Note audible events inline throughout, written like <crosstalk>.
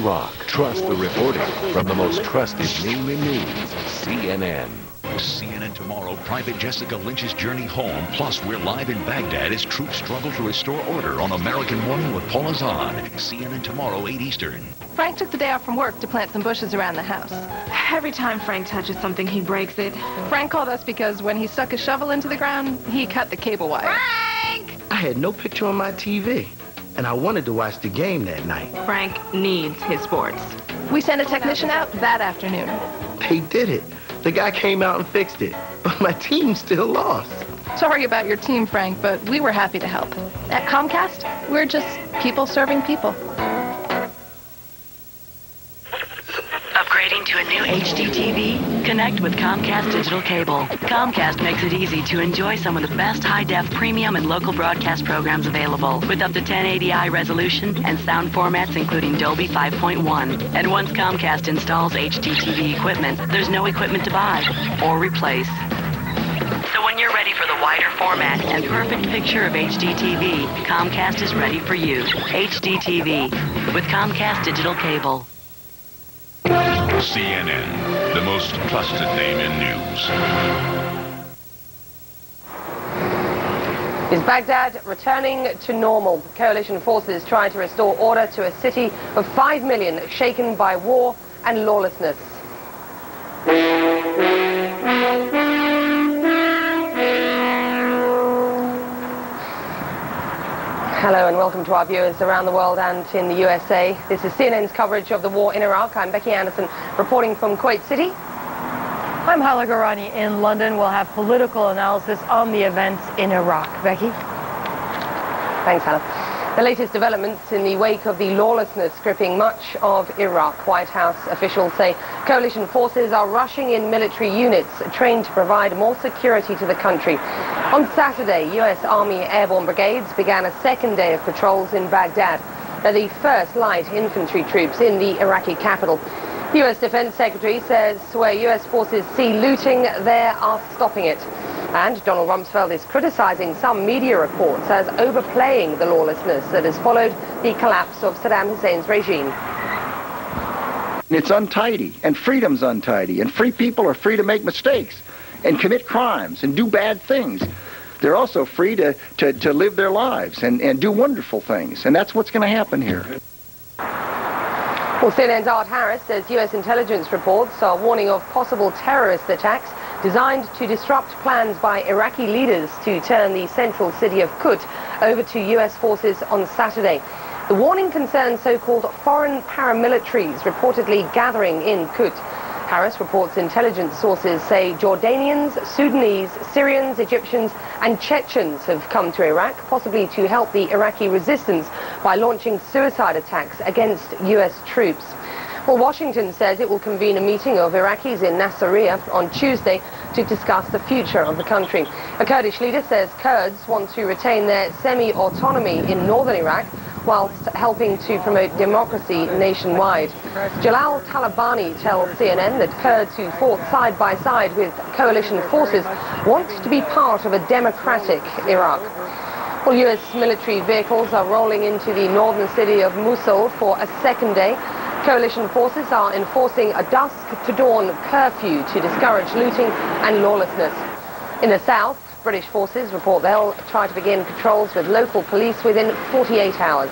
Iraq. Trust the reporting from the most trusted name in news, CNN. CNN tomorrow, Private Jessica Lynch's journey home. Plus, we're live in Baghdad as troops struggle to restore order on American Morning with Paula Zahn. CNN tomorrow, 8 Eastern. Frank took the day off from work to plant some bushes around the house. Every time Frank touches something, he breaks it. Frank called us because when he stuck his shovel into the ground, he cut the cable wire. Frank! I had no picture on my TV, and I wanted to watch the game that night. Frank needs his sports. We sent a technician out that afternoon. They did it. The guy came out and fixed it, <laughs> but my team still lost. Sorry about your team, Frank, but we were happy to help. At Comcast, we're just people serving people. Upgrading to a new HD TV? Connect with Comcast Digital Cable. Comcast makes it easy to enjoy some of the best high-def premium and local broadcast programs available with up to 1080i resolution and sound formats including Dolby 5.1. And once Comcast installs HD TV equipment, there's no equipment to buy or replace. So when you're ready for the wider format and perfect picture of HD TV, Comcast is ready for you. HD TV with Comcast Digital Cable. CNN, the most trusted name in news. Is Baghdad returning to normal? Coalition forces trying to restore order to a city of 5 million shaken by war and lawlessness. Hello and welcome to our viewers around the world and in the USA. This is CNN's coverage of the war in Iraq. I'm Becky Anderson reporting from Kuwait City. I'm Hala Gorani in London. We'll have political analysis on the events in Iraq. Becky? Thanks, Hala. The latest developments in the wake of the lawlessness gripping much of Iraq. White House officials say coalition forces are rushing in military units trained to provide more security to the country. On Saturday, U.S. Army airborne brigades began a second day of patrols in Baghdad. They're the first light infantry troops in the Iraqi capital. The U.S. Defense Secretary says where U.S. forces see looting, they are stopping it. And Donald Rumsfeld is criticizing some media reports as overplaying the lawlessness that has followed the collapse of Saddam Hussein's regime. It's untidy, and freedom's untidy, and free people are free to make mistakes and commit crimes and do bad things. They're also free to, to, to live their lives and, and do wonderful things, and that's what's going to happen here. Well, CNN's Art Harris says U.S. intelligence reports are warning of possible terrorist attacks designed to disrupt plans by Iraqi leaders to turn the central city of Kut over to U.S. forces on Saturday. The warning concerns so-called foreign paramilitaries reportedly gathering in Kut. Harris reports intelligence sources say Jordanians, Sudanese, Syrians, Egyptians and Chechens have come to Iraq, possibly to help the Iraqi resistance by launching suicide attacks against U.S. troops. Well, Washington says it will convene a meeting of Iraqis in Nasiriyah on Tuesday to discuss the future of the country. A Kurdish leader says Kurds want to retain their semi-autonomy in northern Iraq whilst helping to promote democracy nationwide. Jalal Talabani tells CNN that Kurds who fought side by side with coalition forces want to be part of a democratic Iraq. Well, U.S. military vehicles are rolling into the northern city of Mosul for a second day. Coalition forces are enforcing a dusk to dawn curfew to discourage looting and lawlessness. In the south, British forces report they'll try to begin patrols with local police within 48 hours.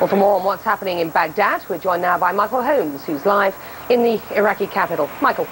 Well, for more on what's happening in Baghdad, we're joined now by Michael Holmes, who's live in the Iraqi capital. Michael.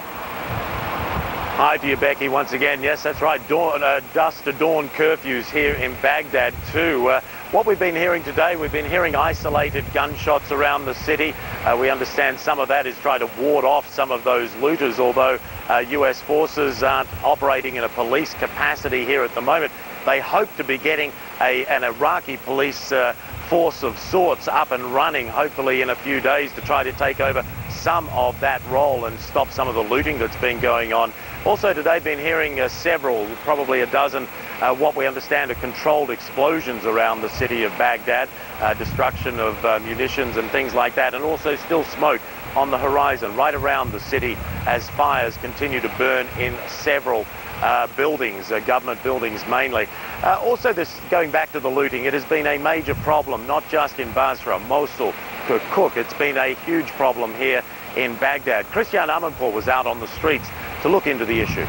Hi to you, Becky, once again. Yes, that's right. Dawn, uh, dusk to dawn curfews here in Baghdad, too. Uh, what we've been hearing today, we've been hearing isolated gunshots around the city. Uh, we understand some of that is trying to ward off some of those looters, although US uh, forces aren't operating in a police capacity here at the moment. They hope to be getting a, an Iraqi police uh, force of sorts up and running, hopefully in a few days, to try to take over some of that role and stop some of the looting that's been going on. Also today, been hearing uh, several, probably a dozen, uh, what we understand are controlled explosions around the city of Baghdad, uh, destruction of uh, munitions and things like that, and also still smoke on the horizon right around the city as fires continue to burn in several uh, buildings, uh, government buildings mainly. Uh, also, this going back to the looting, it has been a major problem, not just in Basra, Mosul, Kirkuk. It's been a huge problem here in Baghdad. Christiane Amanpour was out on the streets to look into the issue.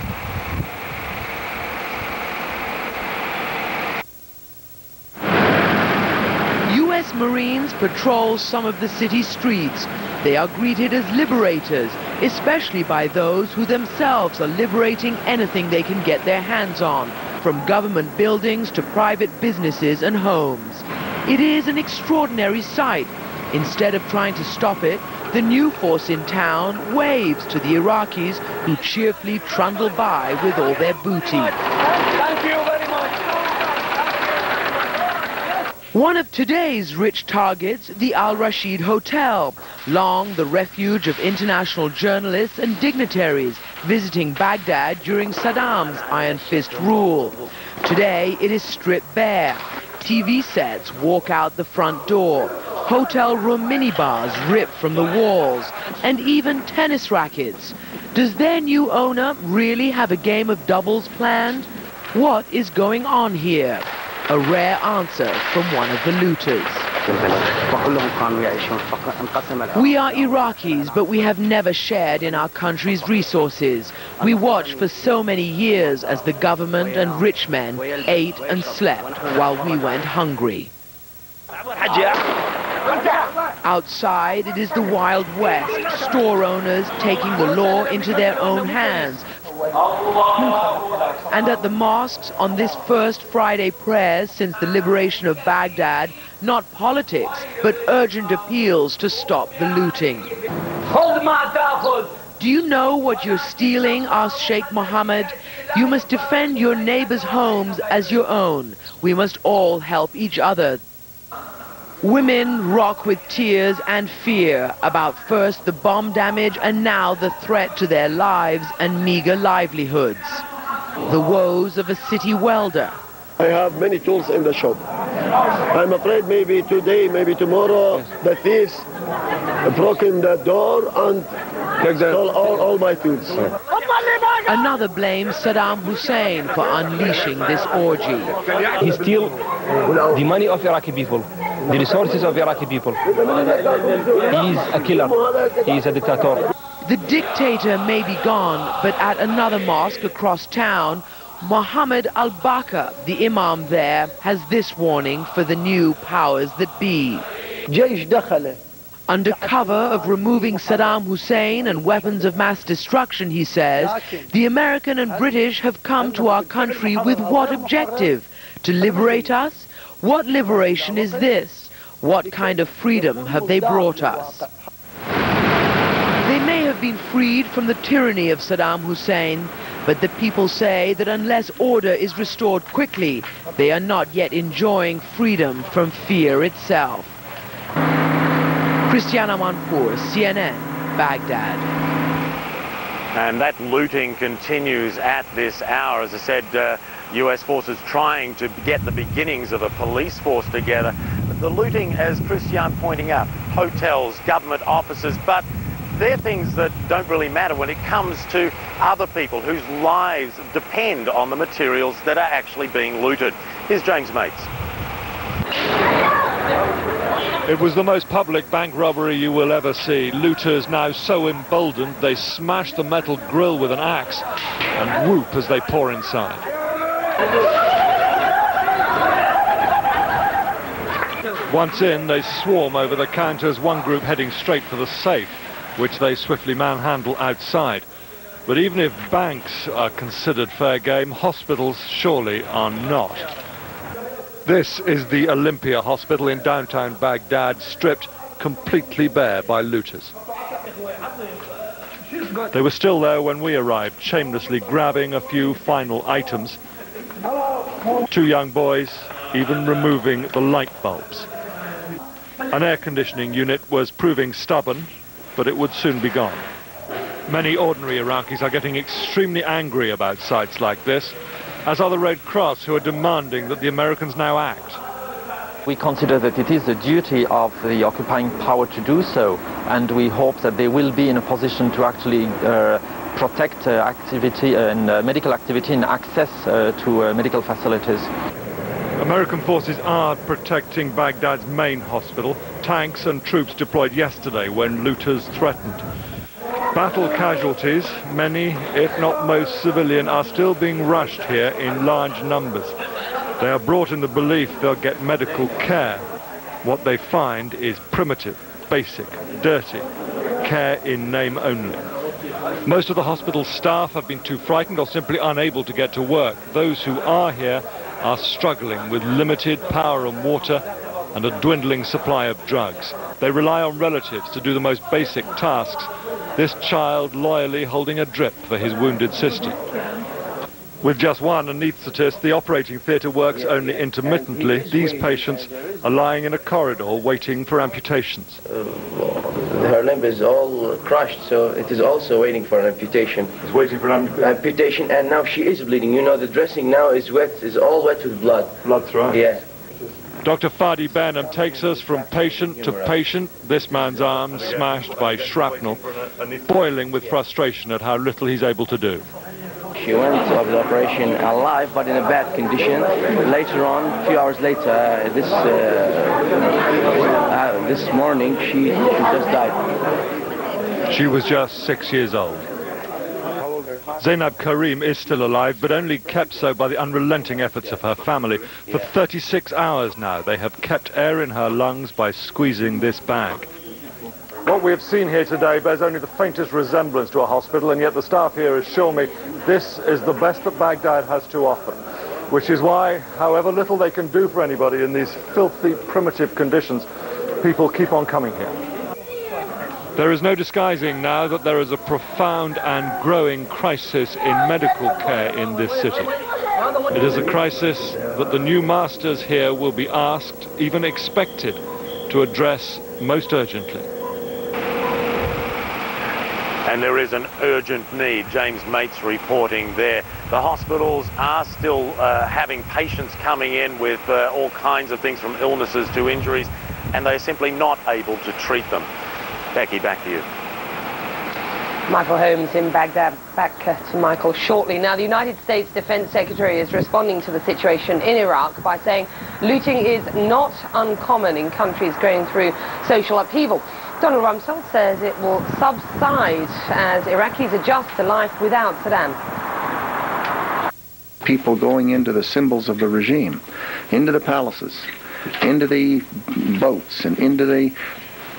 U.S. Marines patrol some of the city streets. They are greeted as liberators, especially by those who themselves are liberating anything they can get their hands on, from government buildings to private businesses and homes. It is an extraordinary sight. Instead of trying to stop it, the new force in town waves to the Iraqis who cheerfully trundle by with all their booty. Thank you very much. One of today's rich targets, the Al Rashid Hotel, long the refuge of international journalists and dignitaries visiting Baghdad during Saddam's iron fist rule. Today it is stripped bare. TV sets walk out the front door. Hotel room minibars rip from the walls. And even tennis rackets. Does their new owner really have a game of doubles planned? What is going on here? A rare answer from one of the looters. We are Iraqis, but we have never shared in our country's resources. We watched for so many years as the government and rich men ate and slept while we went hungry. Outside, it is the Wild West, store owners taking the law into their own hands. And at the mosques on this first Friday prayers since the liberation of Baghdad, not politics, but urgent appeals to stop the looting. Do you know what you're stealing? asked Sheikh Mohammed. You must defend your neighbors' homes as your own. We must all help each other. Women rock with tears and fear about first the bomb damage and now the threat to their lives and meager livelihoods. The woes of a city welder. I have many tools in the shop. I'm afraid maybe today, maybe tomorrow, the thieves broken the door and stole all, all my tools. Another blames Saddam Hussein for unleashing this orgy. He steal the money of Iraqi people, the resources of Iraqi people. He's a killer. He's a dictator. The dictator may be gone, but at another mosque across town, Mohammed al-Bakr, the imam there, has this warning for the new powers that be. Under cover of removing Saddam Hussein and weapons of mass destruction, he says, the American and British have come to our country with what objective? To liberate us? What liberation is this? What kind of freedom have they brought us? They may have been freed from the tyranny of Saddam Hussein, but the people say that unless order is restored quickly, they are not yet enjoying freedom from fear itself. Christiane Amanpour, CNN, Baghdad. And that looting continues at this hour. As I said, uh, US forces trying to get the beginnings of a police force together. But the looting, as Christiane pointing out, hotels, government offices, but they're things that don't really matter when it comes to other people whose lives depend on the materials that are actually being looted. Here's James Mates. It was the most public bank robbery you will ever see. Looters now so emboldened they smash the metal grill with an axe and whoop as they pour inside. Once in, they swarm over the counters, one group heading straight for the safe, which they swiftly manhandle outside. But even if banks are considered fair game, hospitals surely are not. This is the Olympia Hospital in downtown Baghdad, stripped completely bare by looters. They were still there when we arrived, shamelessly grabbing a few final items. Two young boys even removing the light bulbs. An air conditioning unit was proving stubborn, but it would soon be gone. Many ordinary Iraqis are getting extremely angry about sites like this, as are the Red Cross, who are demanding that the Americans now act. We consider that it is the duty of the occupying power to do so, and we hope that they will be in a position to actually uh, protect uh, activity and uh, medical activity and access uh, to uh, medical facilities. American forces are protecting Baghdad's main hospital. Tanks and troops deployed yesterday when looters threatened. Battle casualties, many, if not most civilian, are still being rushed here in large numbers. They are brought in the belief they'll get medical care. What they find is primitive, basic, dirty, care in name only. Most of the hospital staff have been too frightened or simply unable to get to work. Those who are here are struggling with limited power and water and a dwindling supply of drugs. They rely on relatives to do the most basic tasks, this child loyally holding a drip for his wounded sister. With just one anaesthetist, the operating theatre works only intermittently. These patients are lying in a corridor waiting for amputations. Uh, her limb is all crushed, so it is also waiting for an amputation. It's waiting for an amputation, and now she is bleeding. You know, the dressing now is wet, is all wet with blood. Blood through. Yeah. Dr. Fadi Benham takes us from patient to patient, this man's arm smashed by shrapnel, boiling with frustration at how little he's able to do. She went of the operation alive, but in a bad condition. Later on, a few hours later, uh, this uh, uh, this morning, she, she just died. She was just six years old. Zainab Karim is still alive, but only kept so by the unrelenting efforts of her family. For 36 hours now, they have kept air in her lungs by squeezing this bag. What we have seen here today bears only the faintest resemblance to a hospital, and yet the staff here assure me this is the best that Baghdad has to offer. Which is why, however little they can do for anybody in these filthy, primitive conditions, people keep on coming here. There is no disguising now that there is a profound and growing crisis in medical care in this city. It is a crisis that the new masters here will be asked, even expected, to address most urgently. And there is an urgent need. James Mates reporting there. The hospitals are still uh, having patients coming in with uh, all kinds of things from illnesses to injuries, and they're simply not able to treat them. Becky, back to you. Michael Holmes in Baghdad. Back uh, to Michael shortly. Now, the United States Defense Secretary is responding to the situation in Iraq by saying looting is not uncommon in countries going through social upheaval. Donald Rumsfeld says it will subside as Iraqis adjust to life without Saddam. People going into the symbols of the regime, into the palaces, into the boats, and into the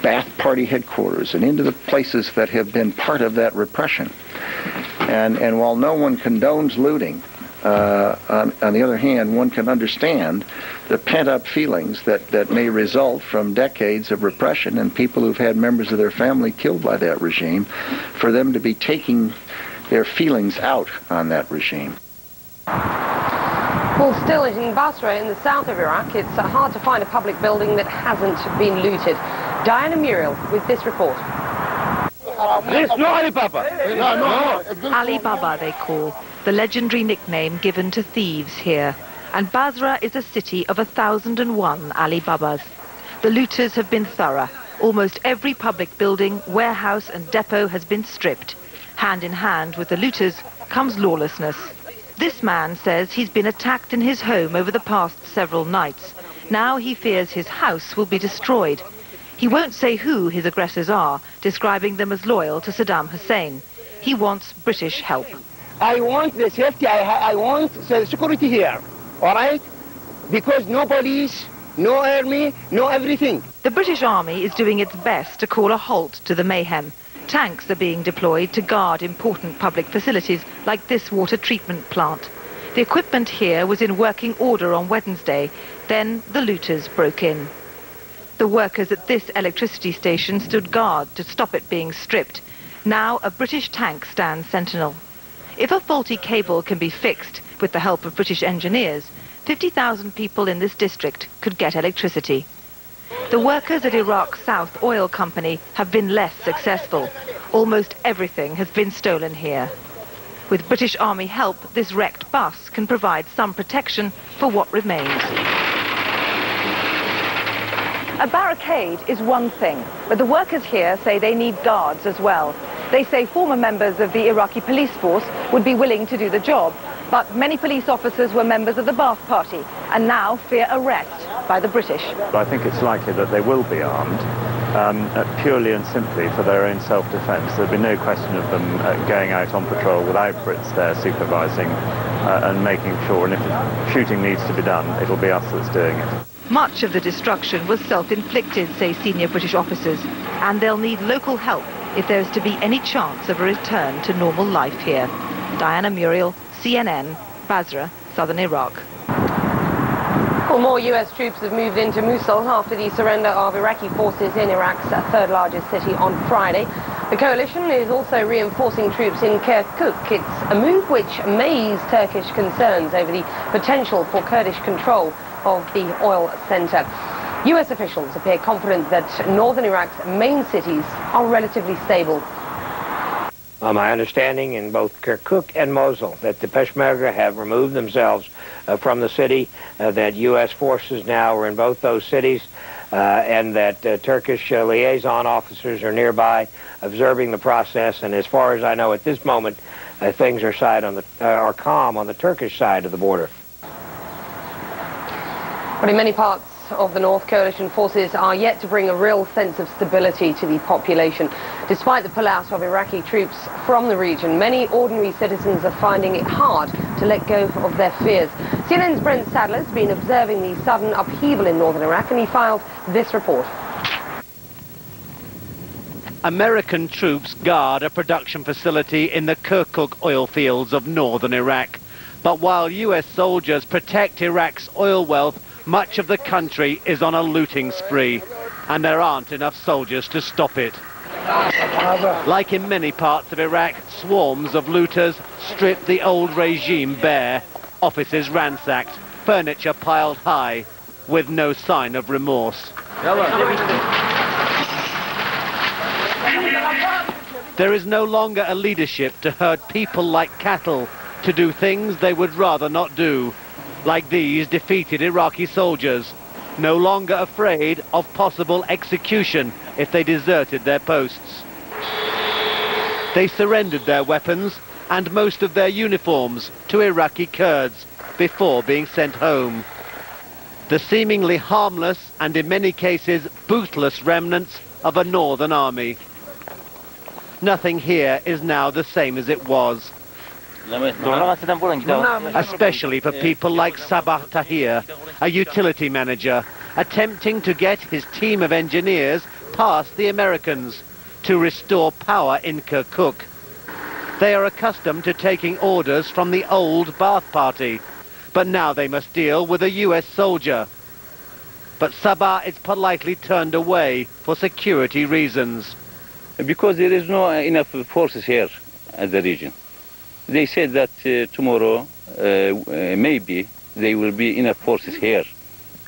Ba'ath Party headquarters, and into the places that have been part of that repression. And, and while no one condones looting, uh, on, on, the other hand, one can understand the pent-up feelings that, that may result from decades of repression and people who've had members of their family killed by that regime, for them to be taking their feelings out on that regime. Well, still in Basra in the south of Iraq, it's uh, hard to find a public building that hasn't been looted. Diana Muriel with this report. This no Alibaba. No, no. Alibaba they call the legendary nickname given to thieves here. And Basra is a city of 1,001 Alibabas. The looters have been thorough. Almost every public building, warehouse and depot has been stripped. Hand in hand with the looters comes lawlessness. This man says he's been attacked in his home over the past several nights. Now he fears his house will be destroyed. He won't say who his aggressors are, describing them as loyal to Saddam Hussein. He wants British help. I want the safety, I, I want the security here, all right? Because no police, no army, no everything. The British Army is doing its best to call a halt to the mayhem. Tanks are being deployed to guard important public facilities like this water treatment plant. The equipment here was in working order on Wednesday. Then the looters broke in. The workers at this electricity station stood guard to stop it being stripped. Now a British tank stands sentinel. If a faulty cable can be fixed with the help of British engineers, 50,000 people in this district could get electricity. The workers at Iraq South Oil Company have been less successful. Almost everything has been stolen here. With British Army help, this wrecked bus can provide some protection for what remains. A barricade is one thing, but the workers here say they need guards as well. They say former members of the Iraqi police force would be willing to do the job. But many police officers were members of the Ba'ath Party and now fear arrest by the British. I think it's likely that they will be armed um, uh, purely and simply for their own self-defense. There'd be no question of them uh, going out on patrol without Brits there supervising uh, and making sure, and if shooting needs to be done, it'll be us that's doing it. Much of the destruction was self-inflicted, say senior British officers, and they'll need local help if there is to be any chance of a return to normal life here. Diana Muriel, CNN, Basra, southern Iraq. Well, more U.S. troops have moved into Mosul after the surrender of Iraqi forces in Iraq's third largest city on Friday. The coalition is also reinforcing troops in Kirkuk. It's a move which may ease Turkish concerns over the potential for Kurdish control of the oil center. U.S. officials appear confident that northern Iraq's main cities are relatively stable. Uh, my understanding in both Kirkuk and Mosul that the Peshmerga have removed themselves uh, from the city, uh, that U.S. forces now are in both those cities, uh, and that uh, Turkish uh, liaison officers are nearby observing the process. And as far as I know at this moment, things are, side on the, are calm on the Turkish side of the border. But in many parts of the North Coalition forces are yet to bring a real sense of stability to the population. Despite the pullout of Iraqi troops from the region, many ordinary citizens are finding it hard to let go of their fears. CNN's Brent Sadler has been observing the sudden upheaval in northern Iraq and he filed this report. American troops guard a production facility in the Kirkuk oil fields of northern Iraq. But while US soldiers protect Iraq's oil wealth, much of the country is on a looting spree, and there aren't enough soldiers to stop it. Like in many parts of Iraq, swarms of looters strip the old regime bare, offices ransacked, furniture piled high, with no sign of remorse. There is no longer a leadership to herd people like cattle, to do things they would rather not do, like these defeated Iraqi soldiers, no longer afraid of possible execution if they deserted their posts. They surrendered their weapons and most of their uniforms to Iraqi Kurds before being sent home. The seemingly harmless and in many cases bootless remnants of a northern army. Nothing here is now the same as it was. Especially for people like Sabah Tahir, a utility manager, attempting to get his team of engineers past the Americans to restore power in Kirkuk. They are accustomed to taking orders from the old Ba'ath Party, but now they must deal with a US soldier. But Sabah is politely turned away for security reasons. Because there is no enough forces here at the region. They said that uh, tomorrow, uh, uh, maybe, they will be enough forces here,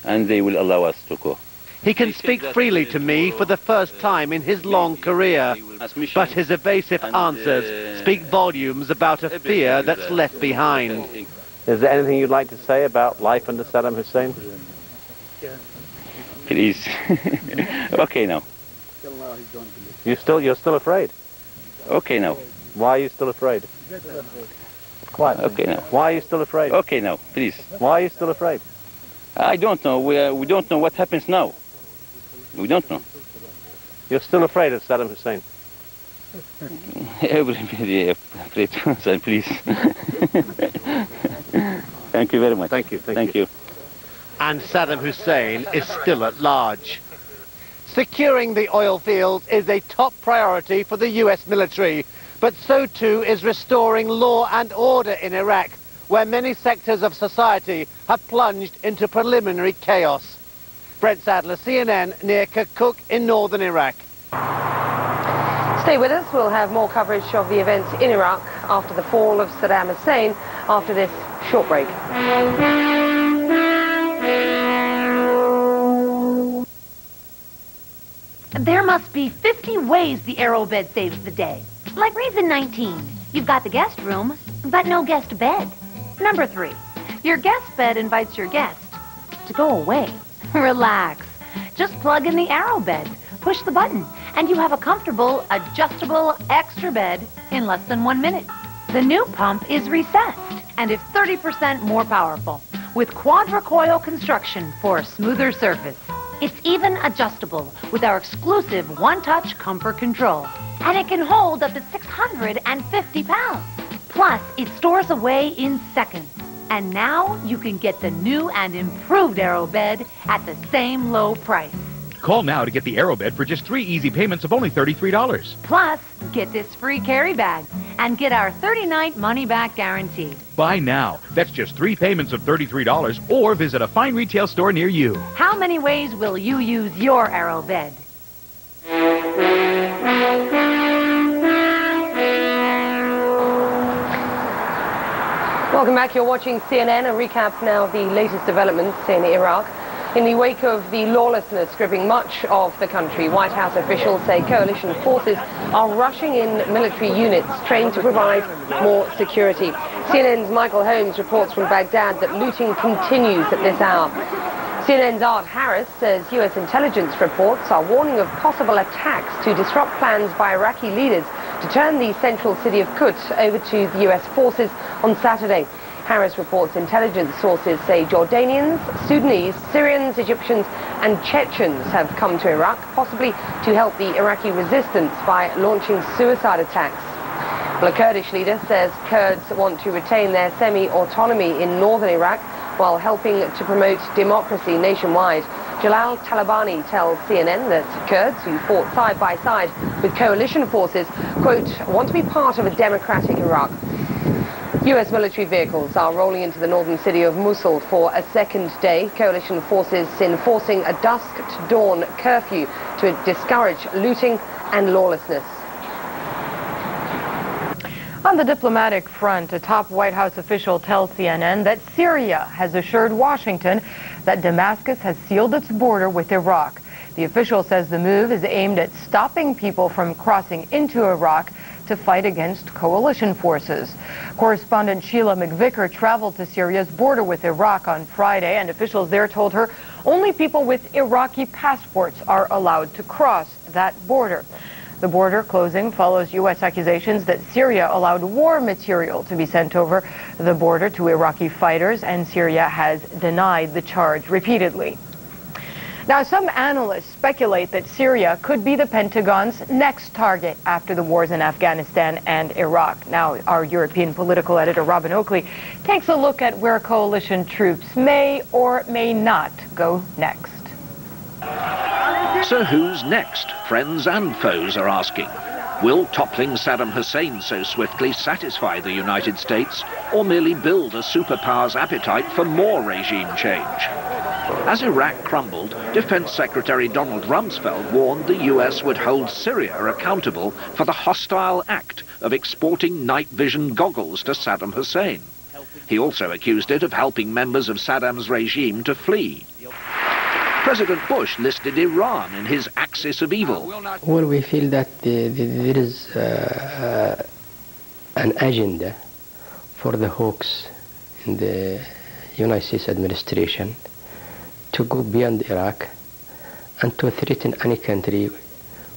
and they will allow us to go. He can speak freely to me for the first time in his long career, but his evasive answers speak volumes about a fear that's left behind. Is there anything you'd like to say about life under Saddam Hussein? <laughs> Please. <laughs> okay now. You still, you're still afraid? Okay now. Why are you still afraid? Quiet. Okay now. Why are you still afraid? Okay now, please. Why are you still afraid? I don't know. We, uh, we don't know what happens now. We don't know. You're still afraid of Saddam Hussein? <laughs> Everybody afraid of Hussein, please. <laughs> Thank you very much. Thank you. Thank, Thank you. you. And Saddam Hussein is still at large. Securing the oil fields is a top priority for the US military, but so too is restoring law and order in Iraq, where many sectors of society have plunged into preliminary chaos. Brent Sadler, CNN, near Kirkuk in northern Iraq. Stay with us. We'll have more coverage of the events in Iraq after the fall of Saddam Hussein after this short break. There must be 50 ways the AeroBed saves the day. Like reason 19, you've got the guest room, but no guest bed. Number three, your guest bed invites your guest to go away. <laughs> Relax. Just plug in the AeroBed, push the button, and you have a comfortable, adjustable extra bed in less than one minute. The new pump is recessed and is 30% more powerful, with quadra-coil construction for a smoother surface. It's even adjustable with our exclusive one-touch comfort control. And it can hold up to 650 pounds. Plus, it stores away in seconds. And now you can get the new and improved AeroBed at the same low price. Call now to get the AeroBed for just three easy payments of only $33. Plus, get this free carry bag and get our 30-night money-back guarantee. Buy now. That's just three payments of $33 or visit a fine retail store near you. How many ways will you use your AeroBed? Welcome back. You're watching CNN. A recap now of the latest developments in Iraq. In the wake of the lawlessness gripping much of the country, White House officials say coalition forces are rushing in military units trained to provide more security. CNN's Michael Holmes reports from Baghdad that looting continues at this hour. CNN's Art Harris says U.S. intelligence reports are warning of possible attacks to disrupt plans by Iraqi leaders to turn the central city of Kut over to the U.S. forces on Saturday. Harris reports intelligence sources say Jordanians, Sudanese, Syrians, Egyptians and Chechens have come to Iraq, possibly to help the Iraqi resistance by launching suicide attacks. Well, a Kurdish leader says Kurds want to retain their semi-autonomy in northern Iraq while helping to promote democracy nationwide. Jalal Talabani tells CNN that Kurds who fought side by side with coalition forces, quote, want to be part of a democratic Iraq. U.S. military vehicles are rolling into the northern city of Mosul for a second day. Coalition forces enforcing a dusk to dawn curfew to discourage looting and lawlessness. On the diplomatic front, a top White House official tells CNN that Syria has assured Washington that Damascus has sealed its border with Iraq. The official says the move is aimed at stopping people from crossing into Iraq to fight against coalition forces. Correspondent Sheila MacVicar traveled to Syria's border with Iraq on Friday, and officials there told her only people with Iraqi passports are allowed to cross that border. The border closing follows U.S. accusations that Syria allowed war material to be sent over the border to Iraqi fighters, and Syria has denied the charge repeatedly. Now, some analysts speculate that Syria could be the Pentagon's next target after the wars in Afghanistan and Iraq. Now, our European political editor, Robin Oakley, takes a look at where coalition troops may or may not go next. So who's next? Friends and foes are asking. Will toppling Saddam Hussein so swiftly satisfy the United States or merely build a superpower's appetite for more regime change? As Iraq crumbled, Defense Secretary Donald Rumsfeld warned the US would hold Syria accountable for the hostile act of exporting night vision goggles to Saddam Hussein. He also accused it of helping members of Saddam's regime to flee. President Bush listed Iran in his axis of evil. Well, we feel that the, the, there is uh, uh, an agenda for the hawks in the United States administration to go beyond Iraq and to threaten any country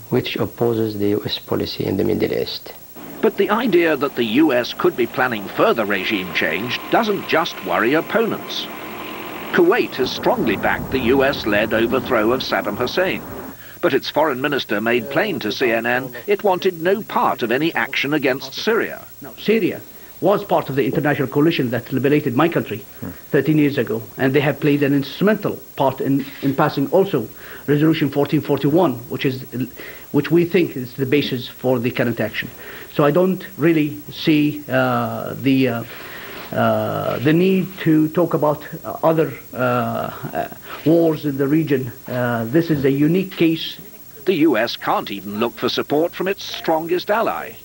which opposes the U.S. policy in the Middle East. But the idea that the US could be planning further regime change doesn't just worry opponents. Kuwait has strongly backed the US-led overthrow of Saddam Hussein. But its foreign minister made plain to CNN it wanted no part of any action against Syria. No, Syria was part of the international coalition that liberated my country 13 years ago, and they have played an instrumental part in, in passing also Resolution 1441, which is which we think is the basis for the current action. So I don't really see uh, the uh, uh, the need to talk about other uh, wars in the region. Uh, this is a unique case. The US can't even look for support from its strongest ally.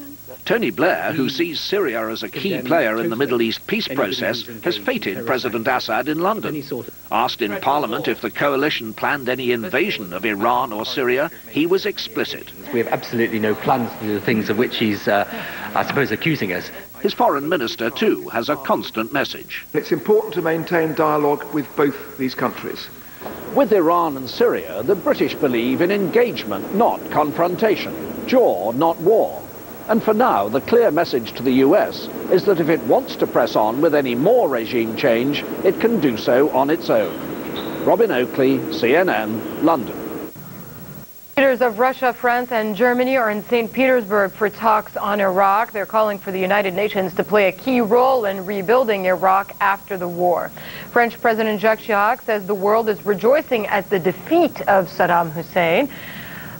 Tony Blair, who sees Syria as a key player in the Middle East peace process, has feted President Assad in London. Asked in Parliament if the coalition planned any invasion of Iran or Syria, he was explicit. We have absolutely no plans to do the things of which he's, uh, I suppose, accusing us. His foreign minister, too, has a constant message. It's important to maintain dialogue with both these countries. With Iran and Syria, the British believe in engagement, not confrontation. Jaw, not war. And for now, the clear message to the US is that if it wants to press on with any more regime change, it can do so on its own. Robin Oakley, CNN, London. Leaders of Russia, France, and Germany are in St. Petersburg for talks on Iraq. They're calling for the United Nations to play a key role in rebuilding Iraq after the war. French President Jacques Chirac says the world is rejoicing at the defeat of Saddam Hussein,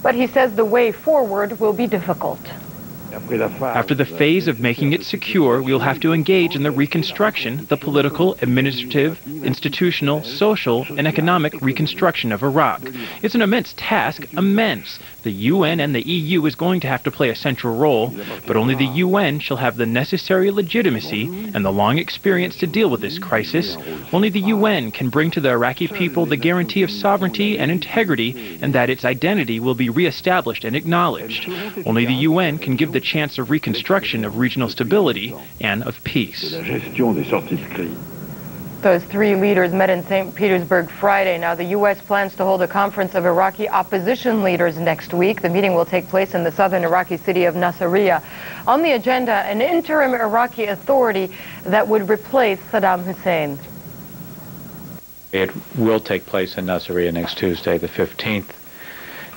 but he says the way forward will be difficult. After the phase of making it secure, we will have to engage in the reconstruction, the political, administrative, institutional, social, and economic reconstruction of Iraq. It's an immense task, immense. The UN and the EU is going to have to play a central role, but only the UN shall have the necessary legitimacy and the long experience to deal with this crisis. Only the UN can bring to the Iraqi people the guarantee of sovereignty and integrity and that its identity will be reestablished and acknowledged. Only the UN can give the chance of reconstruction of regional stability and of peace. Those three leaders met in St. Petersburg Friday. Now, the U.S. plans to hold a conference of Iraqi opposition leaders next week. The meeting will take place in the southern Iraqi city of Nasiriyah. On the agenda, an interim Iraqi authority that would replace Saddam Hussein. It will take place in Nasiriyah next Tuesday, the 15th.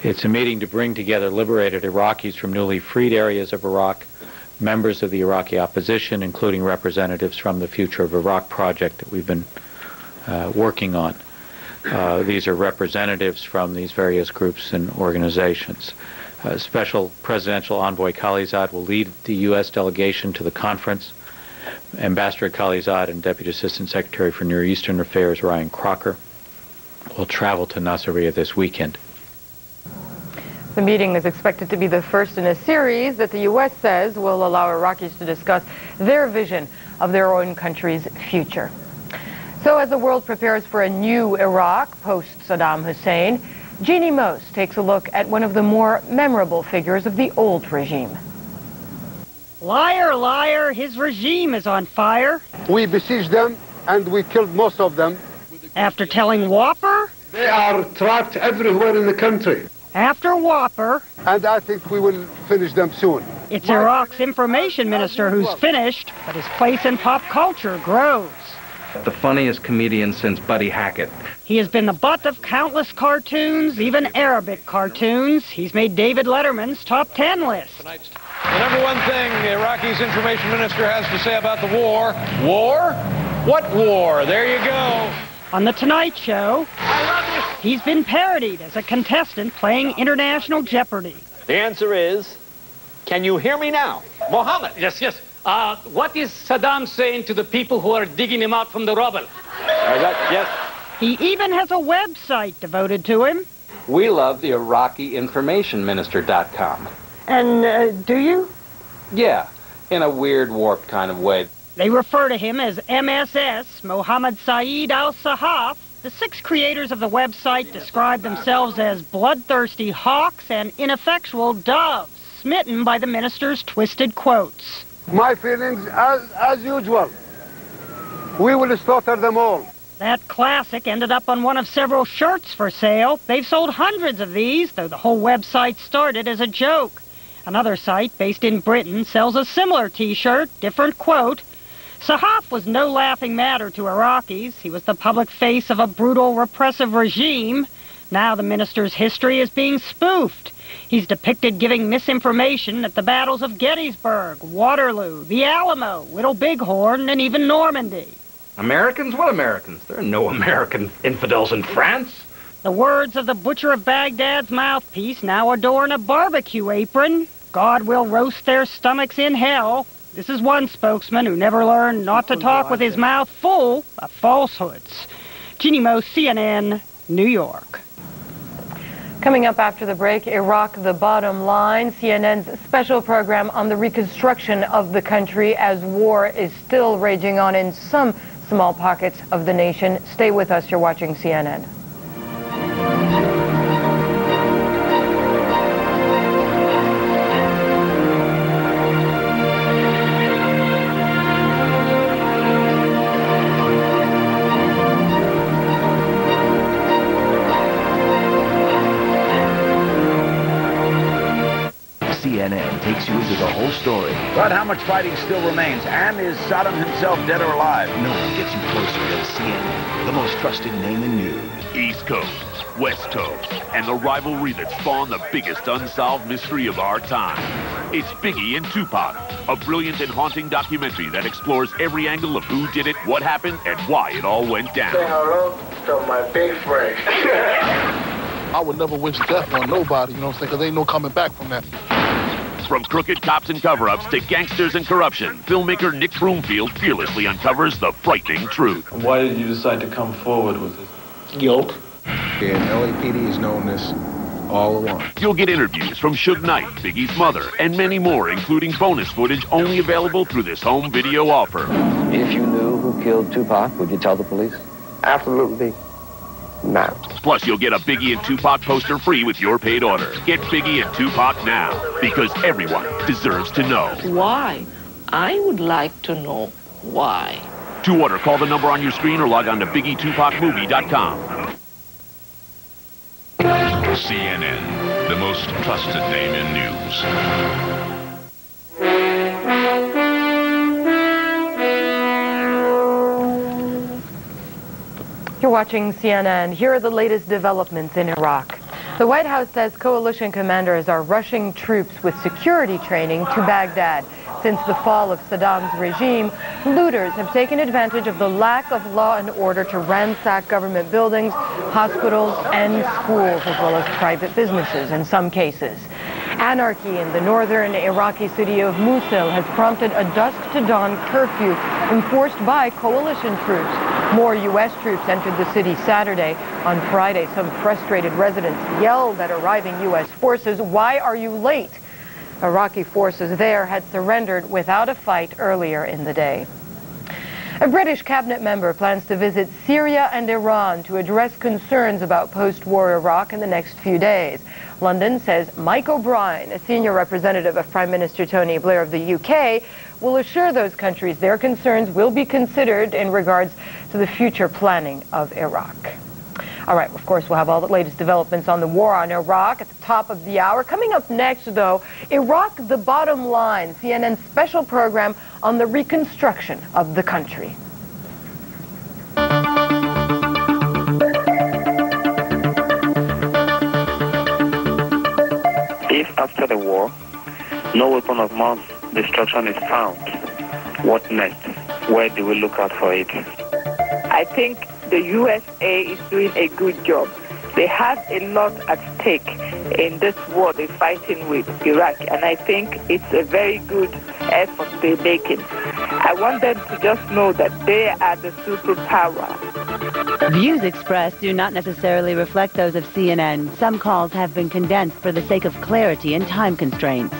It's a meeting to bring together liberated Iraqis from newly freed areas of Iraq, members of the Iraqi opposition, including representatives from the Future of Iraq project that we've been uh, working on. Uh, these are representatives from these various groups and organizations. Uh, Special Presidential Envoy Khalilzad will lead the U.S. delegation to the conference. Ambassador Khalilzad and Deputy Assistant Secretary for Near Eastern Affairs Ryan Crocker will travel to Nasiriyah this weekend. The meeting is expected to be the first in a series that the U.S. says will allow Iraqis to discuss their vision of their own country's future. So as the world prepares for a new Iraq post-Saddam Hussein, Jeanne Moos takes a look at one of the more memorable figures of the old regime. Liar, liar, his regime is on fire. We besieged them and we killed most of them. After telling Whopper? They are trapped everywhere in the country. After Whopper. And I think we will finish them soon. It's Iraq's information minister who's finished, but his place in pop culture grows. The funniest comedian since Buddy Hackett. He has been the butt of countless cartoons, even Arabic cartoons. He's made David Letterman's top 10 list. The number one thing Iraqi's information minister has to say about the war, war? What war? There you go. On The Tonight Show, he's been parodied as a contestant playing International Jeopardy. The answer is, can you hear me now? Mohammed. Yes, yes. Uh, what is Saddam saying to the people who are digging him out from the rubble? That, yes. He even has a website devoted to him. We love the Iraqi Information Minister.com. And uh, do you? Yeah, in a weird, warped kind of way. They refer to him as MSS, Mohammed Saeed al-Sahaf. The six creators of the website describe themselves as bloodthirsty hawks and ineffectual doves, smitten by the minister's twisted quotes. My feelings, as, as usual. We will slaughter them all. That classic ended up on one of several shirts for sale. They've sold hundreds of these, though the whole website started as a joke. Another site based in Britain sells a similar t-shirt, different quote. Sahaf was no laughing matter to Iraqis. He was the public face of a brutal, repressive regime. Now the minister's history is being spoofed. He's depicted giving misinformation at the battles of Gettysburg, Waterloo, the Alamo, Little Bighorn, and even Normandy. Americans? What Americans? There are no <laughs> American infidels in France. The words of the butcher of Baghdad's mouthpiece now adorn a barbecue apron. God will roast their stomachs in hell. This is one spokesman who never learned not to talk with his mouth full of falsehoods. Jeanne Moos, CNN, New York. Coming up after the break, Iraq the Bottom Line, CNN's special program on the reconstruction of the country as war is still raging on in some small pockets of the nation. Stay with us. You're watching CNN. CNN But how much fighting still remains? And is Saddam himself dead or alive? No one gets you closer than CNN, the most trusted name in news. East Coast, West Coast, and the rivalry that spawned the biggest unsolved mystery of our time. It's Biggie and Tupac, a brilliant and haunting documentary that explores every angle of who did it, what happened, and why it all went down. Say hello to my big friend. <laughs> I would never wish death on nobody, you know what I'm saying, because ain't no coming back from that. From crooked cops and cover-ups to gangsters and corruption, filmmaker Nick Broomfield fearlessly uncovers the frightening truth. Why did you decide to come forward with it? Guilt. And LAPD has known this all along. You'll get interviews from Suge Knight, Biggie's mother, and many more, including bonus footage only available through this home video offer. If you knew who killed Tupac, would you tell the police? Absolutely not. Plus, you'll get a Biggie and Tupac poster free with your paid order. Get Biggie and Tupac now, because everyone deserves to know. Why? I would like to know why. To order, call the number on your screen or log on to BiggieTupacMovie.com. CNN, the most trusted name in news. Watching CNN. Here are the latest developments in Iraq. The White House says coalition commanders are rushing troops with security training to Baghdad. Since the fall of Saddam's regime, looters have taken advantage of the lack of law and order to ransack government buildings, hospitals, and schools, as well as private businesses in some cases. Anarchy in the northern Iraqi city of Mosul has prompted a dusk-to-dawn curfew enforced by coalition troops. More U.S. troops entered the city Saturday. On Friday, some frustrated residents yelled at arriving U.S. forces, why are you late? Iraqi forces there had surrendered without a fight earlier in the day. A British cabinet member plans to visit Syria and Iran to address concerns about post-war Iraq in the next few days. London says Mike O'Brien, a senior representative of Prime Minister Tony Blair of the UK, will assure those countries their concerns will be considered in regards to the future planning of Iraq. All right, of course, we'll have all the latest developments on the war on Iraq at the top of the hour. Coming up next, though, Iraq, the bottom line, CNN's special program on the reconstruction of the country. If after the war, no weapon of mass destruction is found, what next? Where do we look out for it? I think the USA is doing a good job. They have a lot at stake in this war they're fighting with Iraq, and I think it's a very good effort they're making. I want them to just know that they are the superpower. Views expressed do not necessarily reflect those of CNN. Some calls have been condensed for the sake of clarity and time constraints.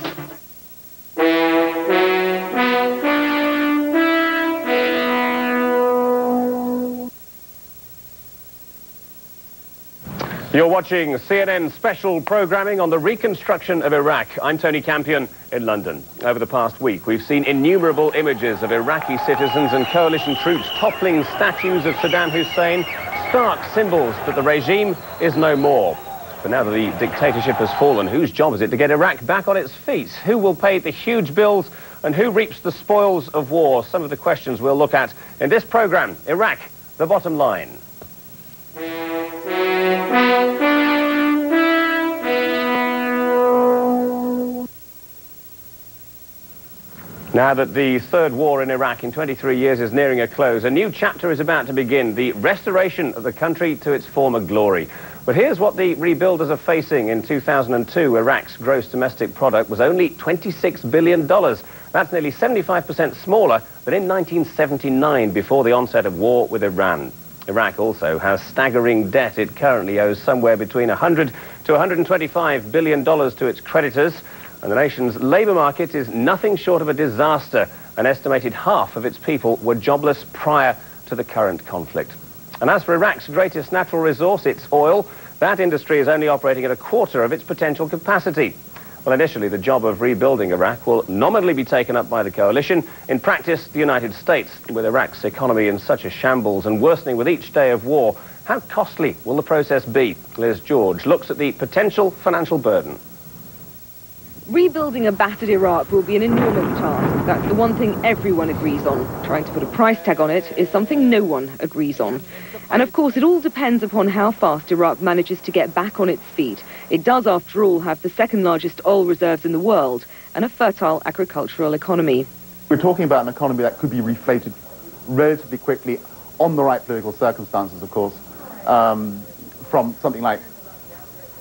You're watching CNN special programming on the reconstruction of Iraq. I'm Tony Campion in London. Over the past week, we've seen innumerable images of Iraqi citizens and coalition troops toppling statues of Saddam Hussein, stark symbols that the regime is no more. But now that the dictatorship has fallen, whose job is it to get Iraq back on its feet? Who will pay the huge bills and who reaps the spoils of war? Some of the questions we'll look at in this program, Iraq, the bottom line. Now that the third war in Iraq in 23 years is nearing a close, a new chapter is about to begin, the restoration of the country to its former glory. But here's what the rebuilders are facing. In 2002, Iraq's gross domestic product was only $26 billion. That's nearly 75% smaller than in 1979, before the onset of war with Iran. Iraq also has staggering debt. It currently owes somewhere between 100 to 125 billion dollars to its creditors. And the nation's labour market is nothing short of a disaster. An estimated half of its people were jobless prior to the current conflict. And as for Iraq's greatest natural resource, its oil, that industry is only operating at a quarter of its potential capacity. Well, initially, the job of rebuilding Iraq will nominally be taken up by the coalition. In practice, the United States, with Iraq's economy in such a shambles and worsening with each day of war, how costly will the process be? Liz George looks at the potential financial burden. Rebuilding a battered Iraq will be an enormous task. That's the one thing everyone agrees on. Trying to put a price tag on it is something no one agrees on. And of course, it all depends upon how fast Iraq manages to get back on its feet. It does, after all, have the second largest oil reserves in the world and a fertile agricultural economy. We're talking about an economy that could be reflated relatively quickly on the right political circumstances, of course, um, from something like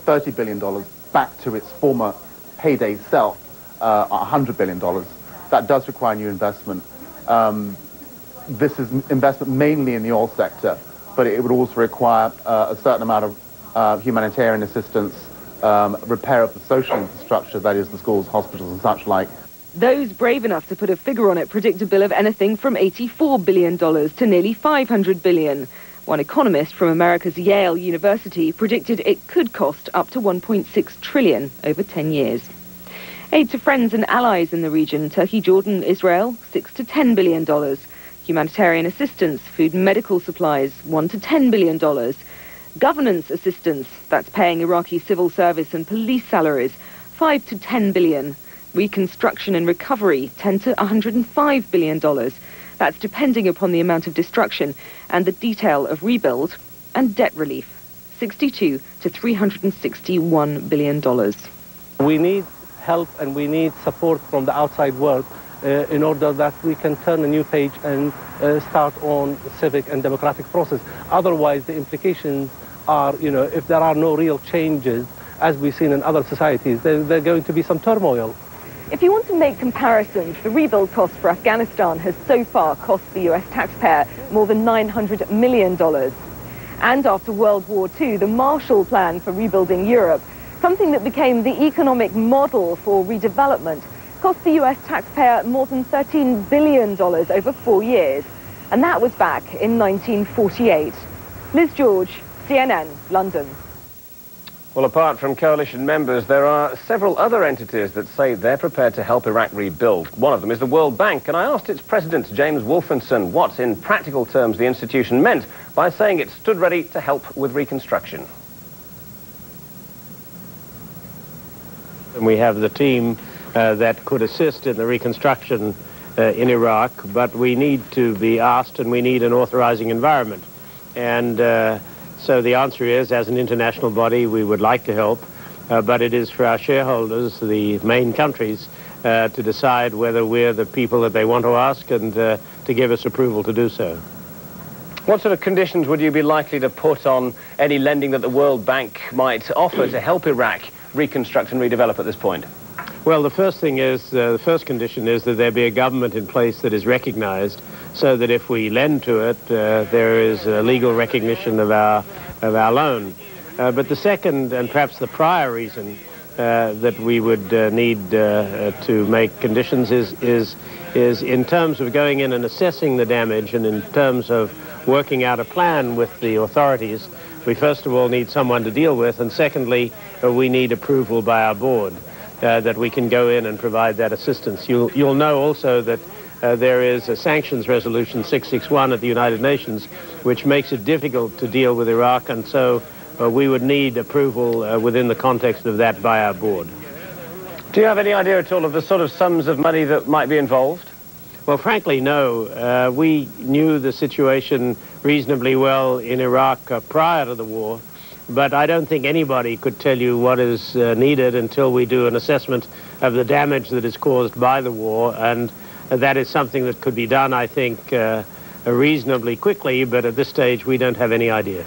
$30 billion back to its former heyday itself, uh, $100 billion. That does require new investment. Um, this is investment mainly in the oil sector, but it would also require uh, a certain amount of uh, humanitarian assistance, um, repair of the social infrastructure, that is the schools, hospitals and such like. Those brave enough to put a figure on it predict a bill of anything from $84 billion to nearly 500 billion. One economist from America's Yale University predicted it could cost up to 1.6 trillion over 10 years. Aid to friends and allies in the region, Turkey, Jordan, Israel, 6 to 10 billion dollars. Humanitarian assistance, food and medical supplies, 1 to 10 billion dollars. Governance assistance, that's paying Iraqi civil service and police salaries, 5 to 10 billion. Reconstruction and recovery, 10 to 105 billion dollars. That's depending upon the amount of destruction and the detail of rebuild and debt relief, 62 to 361 billion dollars. We need help and we need support from the outside world uh, in order that we can turn a new page and uh, start on civic and democratic process. Otherwise, the implications are, you know, if there are no real changes, as we've seen in other societies, there, there's going to be some turmoil. If you want to make comparisons, the rebuild cost for Afghanistan has so far cost the US taxpayer more than $900 million. And after World War II, the Marshall Plan for rebuilding Europe something that became the economic model for redevelopment, cost the US taxpayer more than $13 billion over four years. And that was back in 1948. Liz George, CNN, London. Well, apart from coalition members, there are several other entities that say they're prepared to help Iraq rebuild. One of them is the World Bank, and I asked its president, James Wolfensohn, what, in practical terms, the institution meant by saying it stood ready to help with reconstruction. And we have the team uh, that could assist in the reconstruction uh, in Iraq, but we need to be asked and we need an authorizing environment. And uh, so the answer is, as an international body, we would like to help, uh, but it is for our shareholders, the main countries, uh, to decide whether we're the people that they want to ask and uh, to give us approval to do so. What sort of conditions would you be likely to put on any lending that the World Bank might offer to help Iraq reconstruct and redevelop at this point? Well, the first thing is, uh, the first condition is that there be a government in place that is recognized so that if we lend to it, uh, there is a legal recognition of our, of our loan. Uh, but the second and perhaps the prior reason uh, that we would uh, need uh, to make conditions is, is, is in terms of going in and assessing the damage and in terms of working out a plan with the authorities we first of all need someone to deal with, and secondly, uh, we need approval by our board uh, that we can go in and provide that assistance. You'll, you'll know also that uh, there is a sanctions resolution 661 at the United Nations, which makes it difficult to deal with Iraq, and so uh, we would need approval uh, within the context of that by our board. Do you have any idea at all of the sort of sums of money that might be involved? Well, frankly, no. Uh, we knew the situation reasonably well in Iraq uh, prior to the war, but I don't think anybody could tell you what is uh, needed until we do an assessment of the damage that is caused by the war, and that is something that could be done, I think, uh, reasonably quickly, but at this stage we don't have any idea.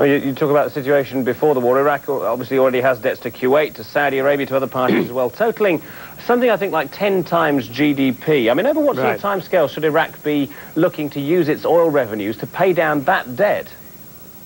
Well, you, you, talk about the situation before the war. Iraq obviously already has debts to Kuwait, to Saudi Arabia, to other parties as well, <clears throat> totaling something I think like 10 times GDP. I mean, over what sort of time scale should Iraq be looking to use its oil revenues to pay down that debt?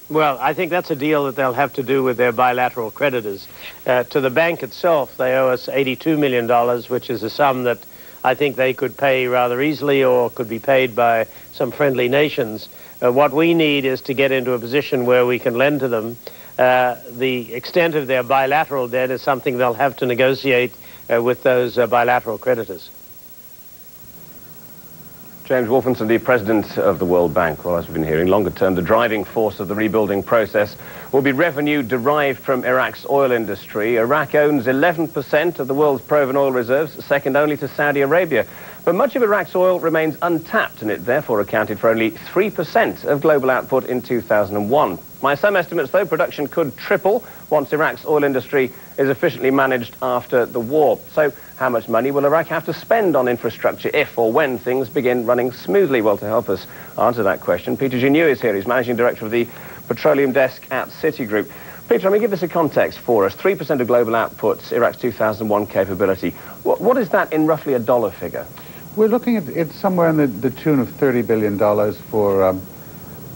Well, I think that's a deal that they'll have to do with their bilateral creditors. Uh, to the bank itself, they owe us $82 million, which is a sum that I think they could pay rather easily or could be paid by some friendly nations. Uh, what we need is to get into a position where we can lend to them. Uh, the extent of their bilateral debt is something they'll have to negotiate uh, with those uh, bilateral creditors. James Wolfensohn, the president of the World Bank. Well, as we've been hearing, longer term, the driving force of the rebuilding process will be revenue derived from Iraq's oil industry. Iraq owns 11% of the world's proven oil reserves, second only to Saudi Arabia. But much of Iraq's oil remains untapped, and it therefore accounted for only 3% of global output in 2001. By some estimates, though, production could triple once Iraq's oil industry is efficiently managed after the war. So how much money will Iraq have to spend on infrastructure if or when things begin running smoothly? Well, to help us answer that question, Peter Gignoux is here. He's Managing Director of the Petroleum Desk at Citigroup. Peter, let me give us a context for us. 3% of global output, Iraq's 2001 capability. What, what is that in roughly a dollar figure? We're looking at it somewhere in the, the tune of $30 billion for um,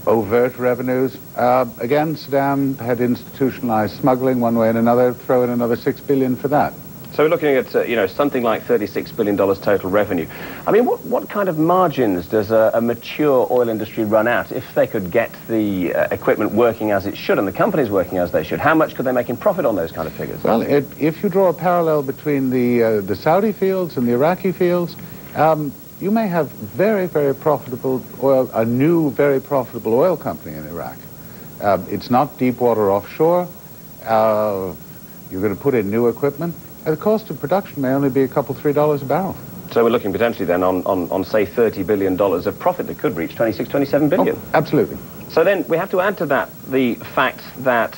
overt revenues. Uh, again, Saddam had institutionalized smuggling one way and another. Throw in another 6 billion for that. So we're looking at, uh, you know, something like $36 billion total revenue. I mean, what, what kind of margins does a, a mature oil industry run at if they could get the uh, equipment working as it should and the companies working as they should? How much could they make in profit on those kind of figures? Well, it, if you draw a parallel between the, uh, the Saudi fields and the Iraqi fields, um, you may have very, very profitable oil, a new, very profitable oil company in Iraq. Uh, it's not deep water offshore. Uh, you're going to put in new equipment. And the cost of production may only be a couple, three dollars a barrel. So we're looking potentially then on, on, on say, $30 billion of profit that could reach 26, 27 billion. Oh, absolutely. So then we have to add to that the fact that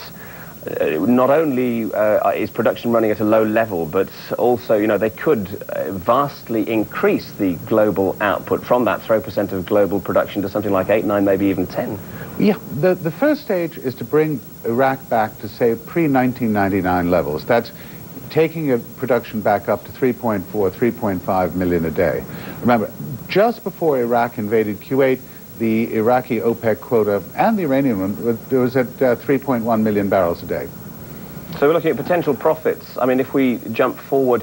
uh, not only uh, is production running at a low level, but also, you know, they could uh, vastly increase the global output from that 3% of global production to something like 8, 9, maybe even 10. Yeah, the, the first stage is to bring Iraq back to, say, pre-1999 levels. That's taking a production back up to 3.4, 3.5 million a day. Remember, just before Iraq invaded Kuwait, the Iraqi OPEC quota and the Iranian one was at uh, 3.1 million barrels a day. So we're looking at potential profits. I mean, if we jump forward,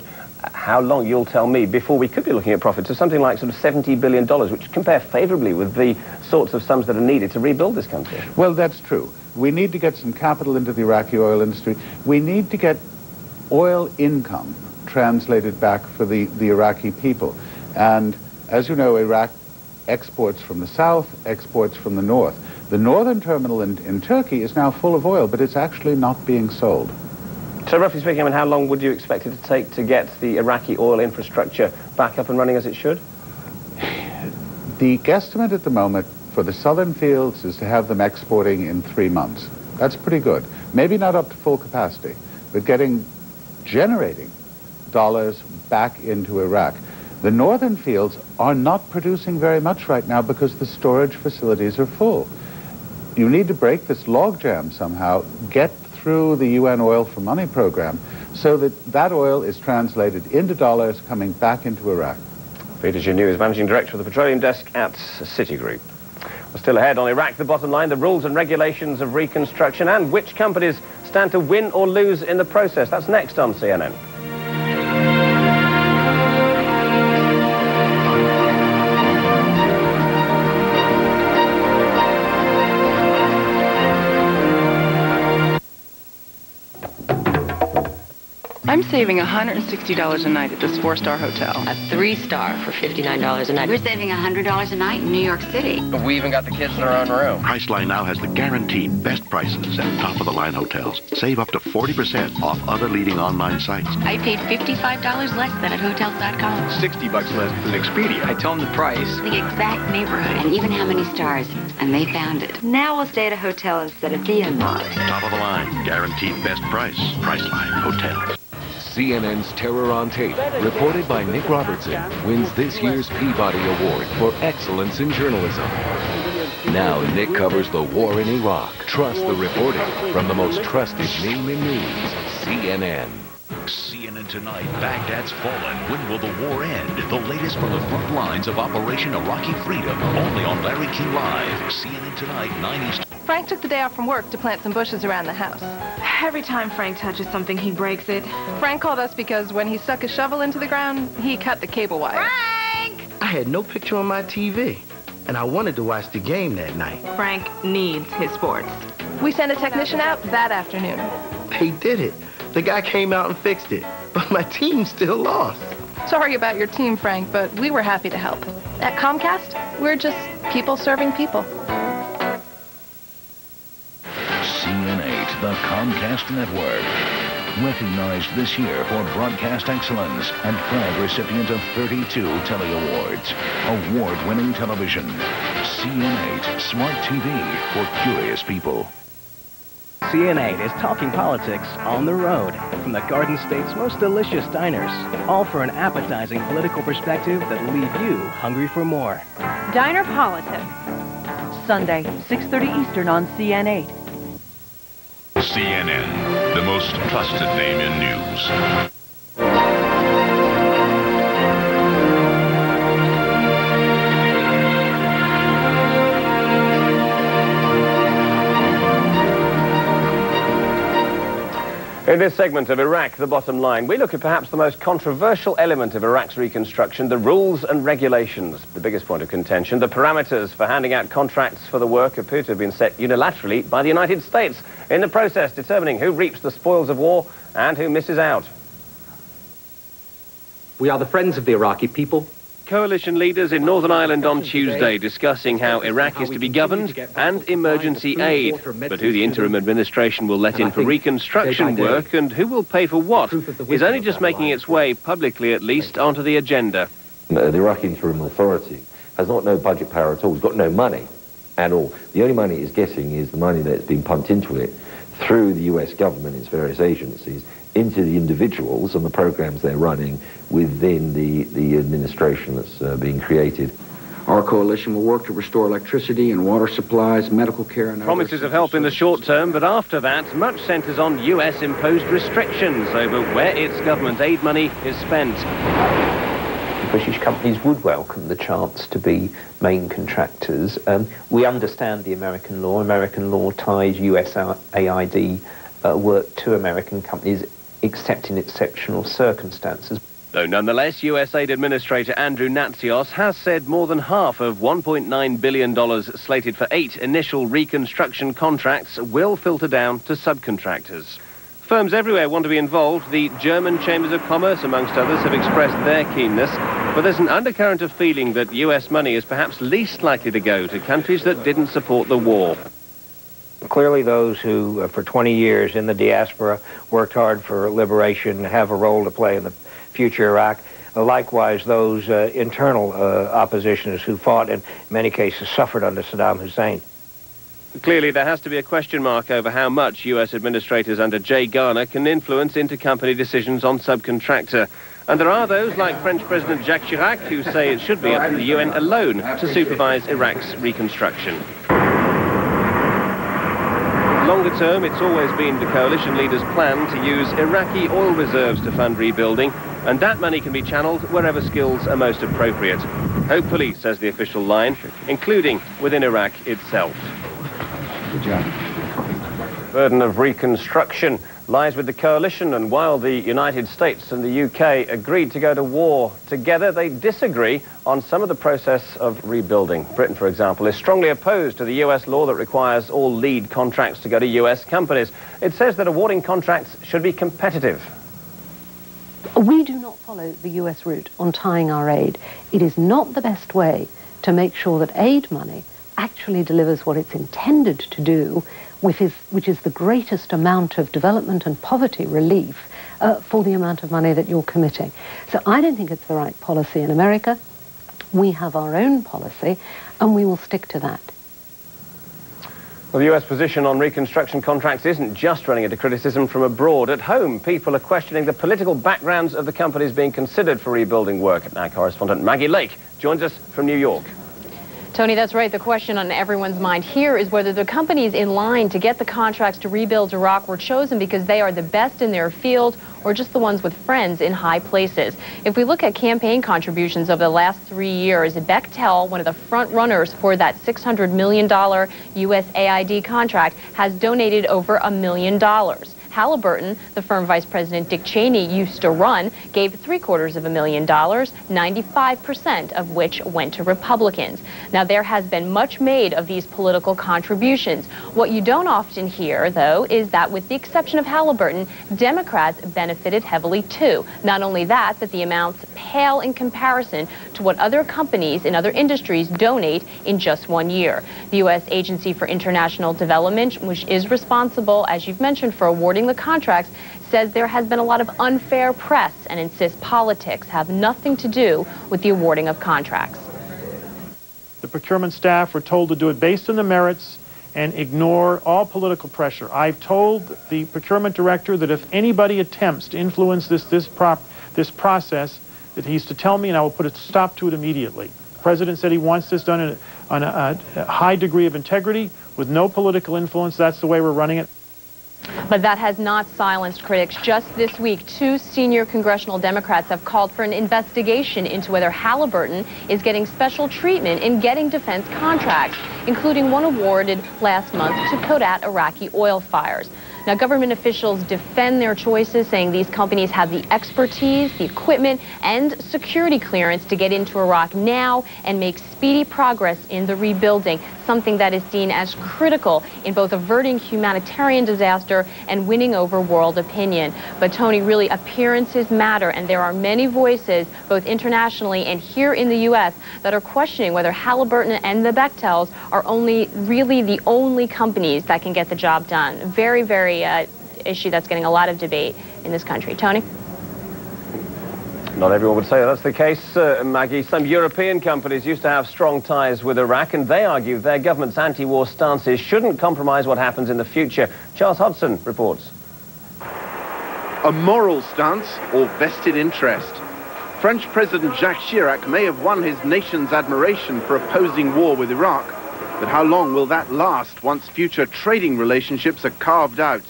how long, you'll tell me, before we could be looking at profits of something like sort of $70 billion, which compare favorably with the sorts of sums that are needed to rebuild this country. Well, that's true. We need to get some capital into the Iraqi oil industry. We need to get oil income translated back for the, the Iraqi people. And as you know, Iraq exports from the south, exports from the north. The northern terminal in, in Turkey is now full of oil, but it's actually not being sold. So roughly speaking, I mean, how long would you expect it to take to get the Iraqi oil infrastructure back up and running as it should? <sighs> The guesstimate at the moment for the southern fields is to have them exporting in three months. That's pretty good. Maybe not up to full capacity, but getting generating dollars back into Iraq. The northern fields are not producing very much right now because the storage facilities are full. You need to break this logjam somehow, get through the UN Oil for Money program so that that oil is translated into dollars coming back into Iraq. Peter Gignoux is Managing Director of the Petroleum Desk at Citigroup. We're still ahead on Iraq, the bottom line, the rules and regulations of reconstruction and which companies stand to win or lose in the process. That's next on CNN. I'm saving $160 a night at this four-star hotel. A three-star for $59 a night. We're saving $100 a night in New York City. But we even got the kids in their own room. Priceline now has the guaranteed best prices at top-of-the-line hotels. Save up to 40% off other leading online sites. I paid $55 less than at Hotels.com. 60 bucks less than Expedia. I tell them the price. The exact neighborhood and even how many stars. And they found it. Now we'll stay at a hotel instead of the in-laws. Top of the line, guaranteed best price. Priceline Hotels. CNN's Terror on Tape, reported by Nick Robertson, wins this year's Peabody Award for excellence in journalism. Now Nick covers the war in Iraq. Trust the reporting from the most trusted name in news, CNN. CNN Tonight, Baghdad's fallen. When will the war end? The latest from the front lines of Operation Iraqi Freedom. Only on Larry King Live. CNN Tonight, 9 East. Frank took the day off from work to plant some bushes around the house. Every time Frank touches something, he breaks it. Frank called us because when he stuck his shovel into the ground, he cut the cable wire. Frank! I had no picture on my TV, and I wanted to watch the game that night. Frank needs his sports. We sent a technician out that afternoon. They did it. The guy came out and fixed it, <laughs> but my team still lost. Sorry about your team, Frank, but we were happy to help. At Comcast, we're just people serving people. The Comcast Network. Recognized this year for broadcast excellence and proud recipient of 32 Telly Awards. Award-winning television. CN8, smart TV for curious people. CN8 is talking politics on the road from the Garden State's most delicious diners, all for an appetizing political perspective that'll leave you hungry for more. Diner Politics, Sunday, 6.30 Eastern on CN8. CNN, the most trusted name in news. In this segment of Iraq, The Bottom Line, we look at perhaps the most controversial element of Iraq's reconstruction, the rules and regulations. The biggest point of contention, the parameters for handing out contracts for the work appear to have been set unilaterally by the United States, in the process determining who reaps the spoils of war and who misses out. We are the friends of the Iraqi people. Coalition leaders in Northern Ireland on Tuesday discussing how Iraq is to be governed and emergency aid, but who the interim administration will let in for reconstruction work and who will pay for what is only just making its way, publicly at least, onto the agenda. Uh, the Iraqi Interim Authority has not no budget power at all. It's got no money at all. The only money it's getting is the money that's been pumped into it through the US government, its various agencies, into the individuals and the programs they're running within the, the administration that's uh, being created. Our coalition will work to restore electricity and water supplies, medical care, and Promises of help in the short term, but after that, much centres on US-imposed restrictions over where its government aid money is spent. British companies would welcome the chance to be main contractors. Um, we understand the American law. American law ties US AID uh, work to American companies except in exceptional circumstances. Though nonetheless, USAID Administrator Andrew Natsios has said more than half of $1.9 billion slated for eight initial reconstruction contracts will filter down to subcontractors. Firms everywhere want to be involved. The German Chambers of Commerce, amongst others, have expressed their keenness. But there's an undercurrent of feeling that US money is perhaps least likely to go to countries that didn't support the war. Clearly, those who, uh, for 20 years in the diaspora, worked hard for liberation have a role to play in the future Iraq. Uh, likewise, those uh, internal uh, oppositionists who fought and, in many cases, suffered under Saddam Hussein. Clearly, there has to be a question mark over how much U.S. administrators under Jay Garner can influence intercompany decisions on subcontractor. And there are those, like French President Jacques Chirac, who say it should be up to the UN alone to supervise Iraq's reconstruction. Longer term, it's always been the coalition leaders' plan to use Iraqi oil reserves to fund rebuilding, and that money can be channeled wherever skills are most appropriate. Hopefully, says the official line, including within Iraq itself. Good job. Burden of reconstruction lies with the coalition, and while the United States and the UK agreed to go to war together, they disagree on some of the process of rebuilding. Britain, for example, is strongly opposed to the US law that requires all lead contracts to go to US companies. It says that awarding contracts should be competitive. We do not follow the US route on tying our aid. It is not the best way to make sure that aid money actually delivers what it's intended to do, which is, which is the greatest amount of development and poverty relief uh, for the amount of money that you're committing. So I don't think it's the right policy in America. We have our own policy, and we will stick to that. Well, the US position on reconstruction contracts isn't just running into criticism from abroad. At home, people are questioning the political backgrounds of the companies being considered for rebuilding work. Our correspondent Maggie Lake joins us from New York. Tony, that's right. The question on everyone's mind here is whether the companies in line to get the contracts to rebuild Iraq were chosen because they are the best in their field or just the ones with friends in high places. If we look at campaign contributions over the last three years, Bechtel, one of the front runners for that $600 million USAID contract, has donated over a million dollars. Halliburton, the firm Vice President Dick Cheney used to run, gave three quarters of a million dollars, 95% of which went to Republicans. Now, there has been much made of these political contributions. What you don't often hear, though, is that with the exception of Halliburton, Democrats benefited heavily too. Not only that, but the amounts pale in comparison to what other companies in other industries donate in just one year. The U.S. Agency for International Development, which is responsible, as you've mentioned, for awarding the contracts, says there has been a lot of unfair press and insists politics have nothing to do with the awarding of contracts. The procurement staff were told to do it based on the merits and ignore all political pressure. I've told the procurement director that if anybody attempts to influence this, this, prop, this process, that he's to tell me and I will put a stop to it immediately. The president said he wants this done a, on a, a high degree of integrity with no political influence. That's the way we're running it. But that has not silenced critics. Just this week, two senior congressional Democrats have called for an investigation into whether Halliburton is getting special treatment in getting defense contracts, including one awarded last month to put out Iraqi oil fires. Now, government officials defend their choices, saying these companies have the expertise, the equipment, and security clearance to get into Iraq now and make speedy progress in the rebuilding, something that is seen as critical in both averting humanitarian disaster and winning over world opinion. But Tony, really, appearances matter, and there are many voices, both internationally and here in the U.S., that are questioning whether Halliburton and the Bechtels are only really the only companies that can get the job done. Very, very uh, issue that's getting a lot of debate in this country. Tony? Not everyone would say that's the case, uh, Maggie. Some European companies used to have strong ties with Iraq, and they argue their government's anti-war stances shouldn't compromise what happens in the future. Charles Hodson reports. A moral stance or vested interest? French President Jacques Chirac may have won his nation's admiration for opposing war with Iraq, but how long will that last once future trading relationships are carved out?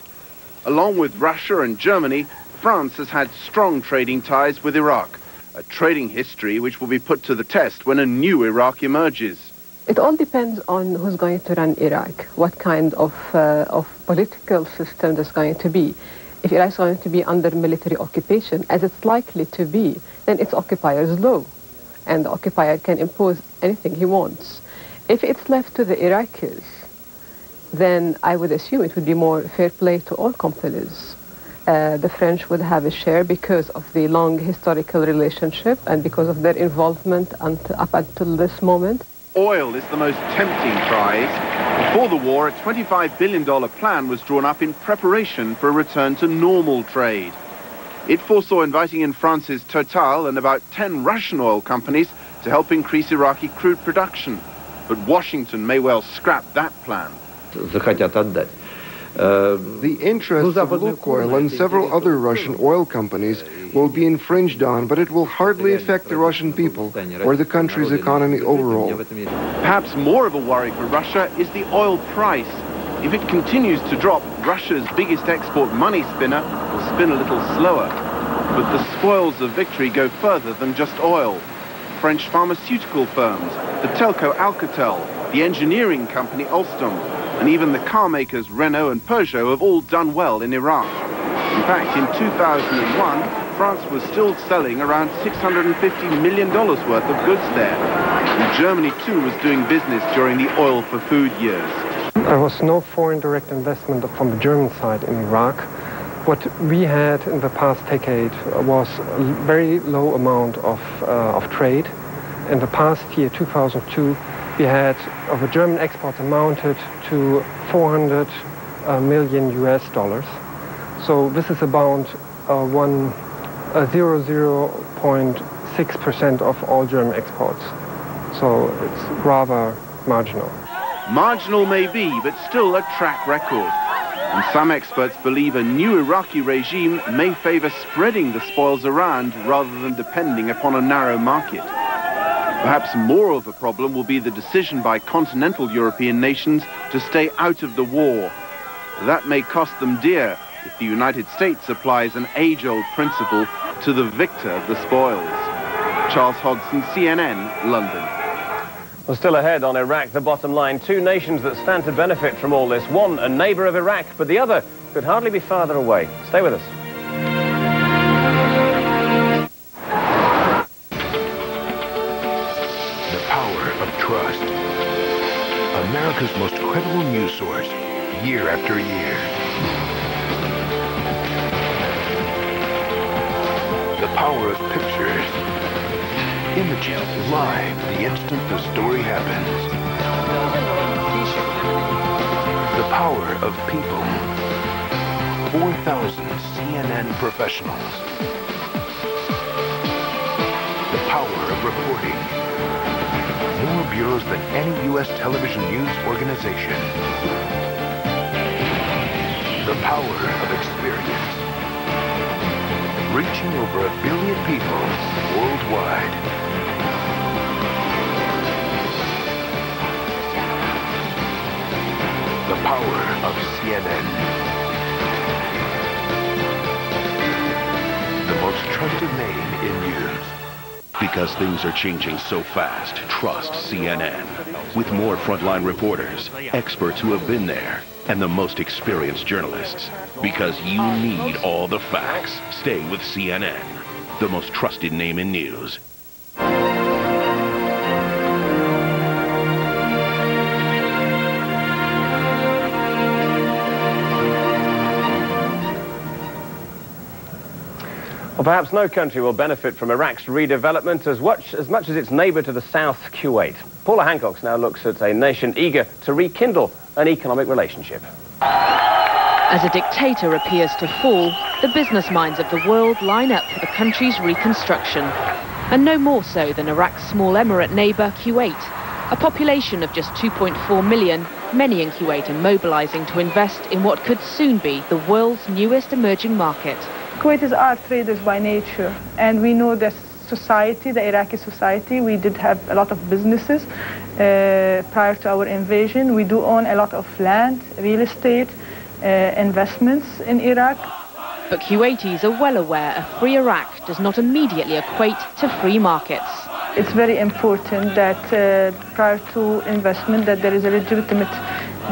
Along with Russia and Germany, France has had strong trading ties with Iraq, a trading history which will be put to the test when a new Iraq emerges. It all depends on who's going to run Iraq, what kind of, uh, of political system there's going to be. If Iraq is going to be under military occupation, as it's likely to be, then its occupier is low, and the occupier can impose anything he wants. If it's left to the Iraqis, then I would assume it would be more fair play to all companies uh, the French would have a share because of the long historical relationship and because of their involvement until, up until this moment. Oil is the most tempting prize. Before the war, a $25 billion plan was drawn up in preparation for a return to normal trade. It foresaw inviting in France's Total and about 10 Russian oil companies to help increase Iraqi crude production. But Washington may well scrap that plan. The interests of Lukoil and several other Russian oil companies will be infringed on, but it will hardly affect the Russian people or the country's economy overall. Perhaps more of a worry for Russia is the oil price. If it continues to drop, Russia's biggest export money spinner will spin a little slower. But the spoils of victory go further than just oil. French pharmaceutical firms, the telco Alcatel, the engineering company Alstom, and even the car makers Renault and Peugeot have all done well in Iraq. In fact, in 2001, France was still selling around $650 million worth of goods there. And Germany, too, was doing business during the oil for food years. There was no foreign direct investment from the German side in Iraq. What we had in the past decade was a very low amount of, uh, of trade. In the past year, 2002, we had of a German exports amounted to 400 uh, million US dollars. So this is about uh, one uh, 0.6% of all German exports. So it's rather marginal. Marginal may be, but still a track record. And some experts believe a new Iraqi regime may favor spreading the spoils around rather than depending upon a narrow market. Perhaps more of a problem will be the decision by continental European nations to stay out of the war. That may cost them dear if the United States applies an age-old principle to the victor of the spoils. Charles Hodson, CNN, London. Well, still ahead on Iraq, the bottom line. Two nations that stand to benefit from all this. One, a neighbor of Iraq, but the other could hardly be farther away. Stay with us. The power of trust. America's most credible news source, year after year. The power of pictures. Imaging live the instant the story happens. The power of people. 4,000 CNN professionals. The power of reporting. More bureaus than any U.S. television news organization. The power of experience. Reaching over a billion people worldwide. The power of CNN. The most trusted name in news. Because things are changing so fast, trust CNN. With more frontline reporters, experts who have been there, and the most experienced journalists. Because you need all the facts. Stay with CNN, the most trusted name in news. Perhaps no country will benefit from Iraq's redevelopment as much, as much as its neighbour to the south, Kuwait. Paula Hancocks now looks at a nation eager to rekindle an economic relationship. As a dictator appears to fall, the business minds of the world line up for the country's reconstruction. And no more so than Iraq's small emirate neighbour, Kuwait. A population of just 2.4 million, many in Kuwait are mobilising to invest in what could soon be the world's newest emerging market. Kuwaitis are traders by nature, and we know that society, the Iraqi society, we did have a lot of businesses uh, prior to our invasion. We do own a lot of land, real estate, uh, investments in Iraq. But Kuwaitis are well aware a free Iraq does not immediately equate to free markets. It's very important that uh, prior to investment that there is a legitimate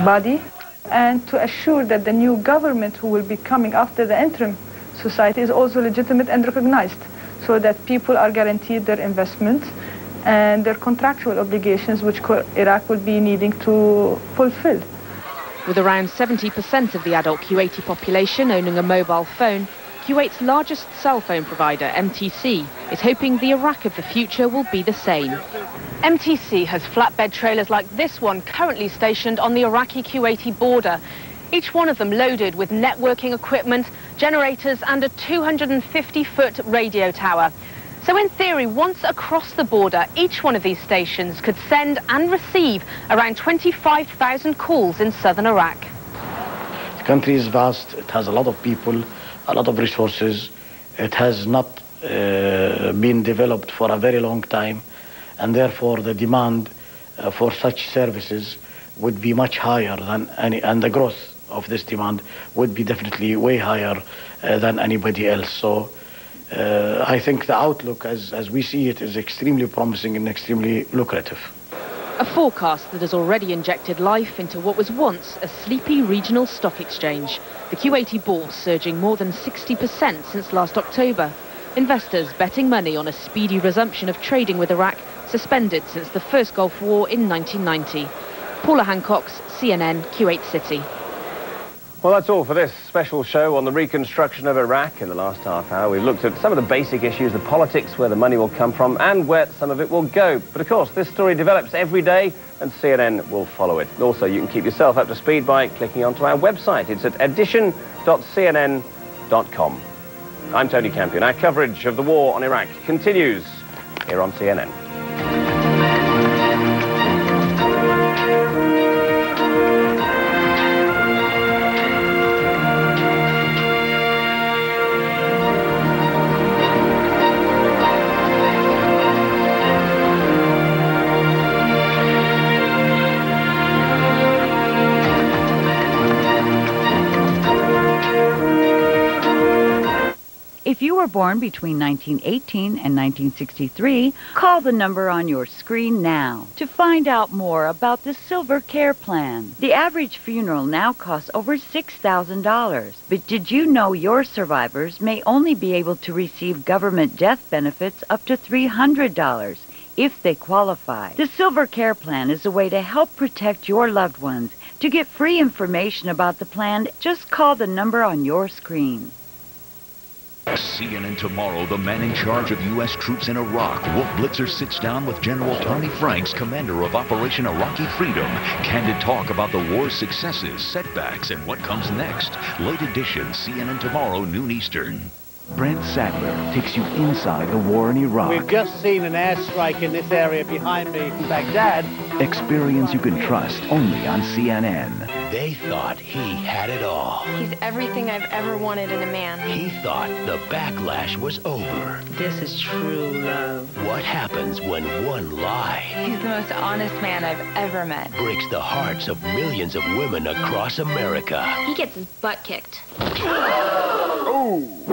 body and to assure that the new government who will be coming after the interim society is also legitimate and recognized so that people are guaranteed their investments and their contractual obligations which Iraq will be needing to fulfill. With around 70% of the adult Kuwaiti population owning a mobile phone, Kuwait's largest cell phone provider, MTC, is hoping the Iraq of the future will be the same. MTC has flatbed trailers like this one currently stationed on the Iraqi-Kuwaiti border. Each one of them loaded with networking equipment, generators and a 250-foot radio tower. So in theory, once across the border, each one of these stations could send and receive around 25,000 calls in southern Iraq. The country is vast, it has a lot of people, a lot of resources. It has not uh, been developed for a very long time, and therefore the demand uh, for such services would be much higher than any, and the growth of this demand would be definitely way higher uh, than anybody else. So uh, I think the outlook, as, as we see it, is extremely promising and extremely lucrative. A forecast that has already injected life into what was once a sleepy regional stock exchange. The Kuwaiti bourse surging more than 60% since last October. Investors betting money on a speedy resumption of trading with Iraq, suspended since the first Gulf War in 1990. Paula Hancocks, CNN, Kuwait City. Well, that's all for this special show on the reconstruction of Iraq. In the last half hour, we've looked at some of the basic issues, the politics, where the money will come from, and where some of it will go. But of course, this story develops every day, and CNN will follow it. Also, you can keep yourself up to speed by clicking onto our website. It's at edition.cnn.com. I'm Tony Campion. Our coverage of the war on Iraq continues here on CNN. Were born between 1918 and 1963, call the number on your screen now to find out more about the Silver Care Plan. The average funeral now costs over $6,000. But did you know your survivors may only be able to receive government death benefits up to $300? if they qualify. The Silver Care Plan is a way to help protect your loved ones. To get free information about the plan, just call the number on your screen. CNN tomorrow, the man in charge of U.S. troops in Iraq, Wolf Blitzer sits down with General Tommy Franks, commander of Operation Iraqi Freedom. Candid talk about the war's successes, setbacks, and what comes next. Late edition, CNN tomorrow, noon Eastern. Brent Sadler takes you inside the war in Iraq. We've just seen an airstrike in this area behind me in Baghdad. Experience you can trust only on CNN. They thought he had it all. He's everything I've ever wanted in a man. He thought the backlash was over. This is true love. What happens when one lie He's the most honest man I've ever met. breaks the hearts of millions of women across America? He gets his butt kicked. <gasps> Oh!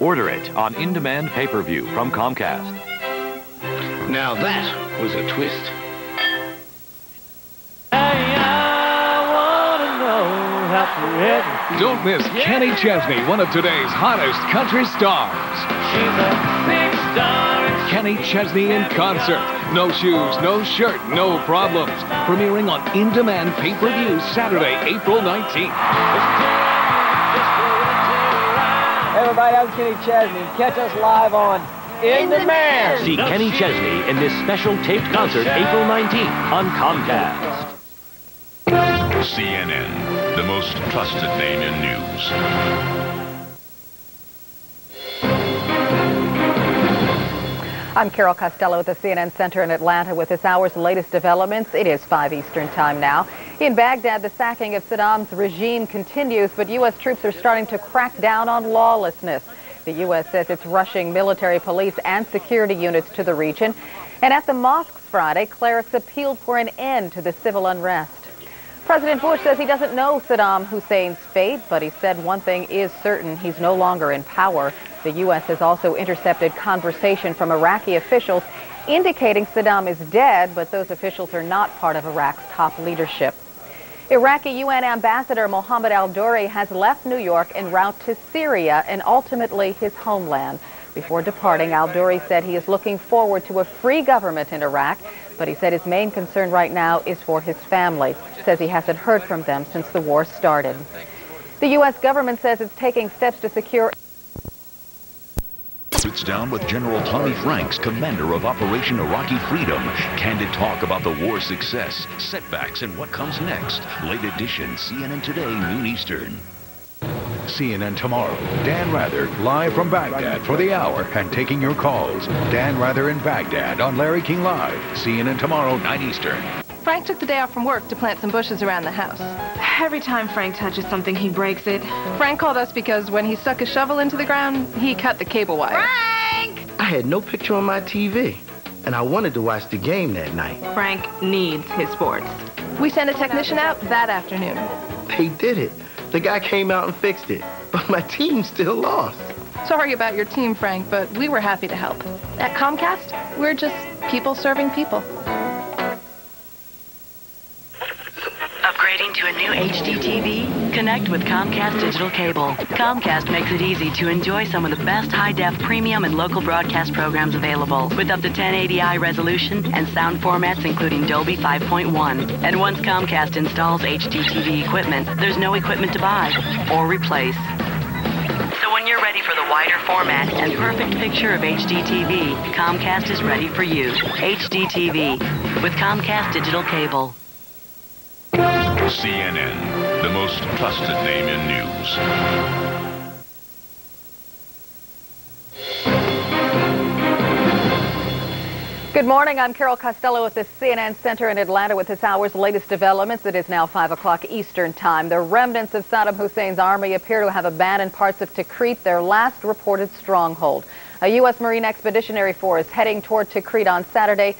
Order it on in-demand pay-per-view from Comcast. Now that was a twist. Don't miss Kenny Chesney, one of today's hottest country stars. She's a big star Kenny Chesney in concert. No shoes, no shirt, no problems. Premiering on in-demand pay-per-view Saturday, April 19th. Hey everybody, I'm Kenny Chesney. Catch us live on In Demand. See Kenny Chesney in this special taped concert April 19th on Comcast. CNN, the most trusted name in news. I'm Carol Costello at the CNN Center in Atlanta with this hour's latest developments. It is 5 Eastern Time now. In Baghdad, the sacking of Saddam's regime continues, but U.S. troops are starting to crack down on lawlessness. The U.S. says it's rushing military police and security units to the region. And at the mosques Friday, clerics appealed for an end to the civil unrest. President Bush says he doesn't know Saddam Hussein's fate, but he said one thing is certain, he's no longer in power. The U.S. has also intercepted conversation from Iraqi officials indicating Saddam is dead, but those officials are not part of Iraq's top leadership. Iraqi UN Ambassador Mohammed al-Douri has left New York en route to Syria and ultimately his homeland. Before departing, al-Douri said he is looking forward to a free government in Iraq, but he said his main concern right now is for his family. Says he hasn't heard from them since the war started. The U.S. government says it's taking steps to secure Sits down with General Tommy Franks, commander of Operation Iraqi Freedom. Candid talk about the war's success, setbacks, and what comes next. Late edition, CNN Today, noon Eastern. CNN tomorrow. Dan Rather live from Baghdad for the hour and taking your calls. Dan Rather in Baghdad on Larry King Live. CNN tomorrow, 9 Eastern. Frank took the day off from work to plant some bushes around the house. Every time Frank touches something, he breaks it. Frank called us because when he stuck a shovel into the ground, he cut the cable wire. Frank! I had no picture on my TV, and I wanted to watch the game that night. Frank needs his sports. We sent a technician out that afternoon. They did it. The guy came out and fixed it, but my team still lost. Sorry about your team, Frank, but we were happy to help. At Comcast, we're just people serving people. To a new HD TV? Connect with Comcast Digital Cable. Comcast makes it easy to enjoy some of the best high-def premium and local broadcast programs available with up to 1080i resolution and sound formats including Dolby 5.1. And once Comcast installs HD TV equipment, there's no equipment to buy or replace. So when you're ready for the wider format and perfect picture of HD TV, Comcast is ready for you. HD TV with Comcast Digital Cable. CNN, the most trusted name in news. Good morning. I'm Carol Costello at the CNN Center in Atlanta with this hour's latest developments. It is now 5 o'clock Eastern Time. The remnants of Saddam Hussein's army appear to have abandoned parts of Tikrit, their last reported stronghold. A U.S. Marine Expeditionary Force heading toward Tikrit on Saturday.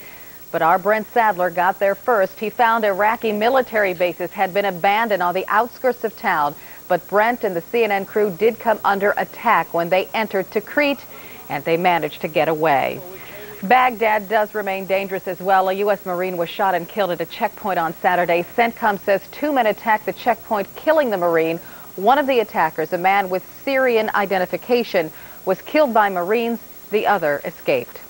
But our Brent Sadler got there first. He found Iraqi military bases had been abandoned on the outskirts of town. But Brent and the CNN crew did come under attack when they entered Tikrit, and they managed to get away. Baghdad does remain dangerous as well. A U.S. Marine was shot and killed at a checkpoint on Saturday. CENTCOM says two men attacked the checkpoint, killing the Marine. One of the attackers, a man with Syrian identification, was killed by Marines. The other escaped.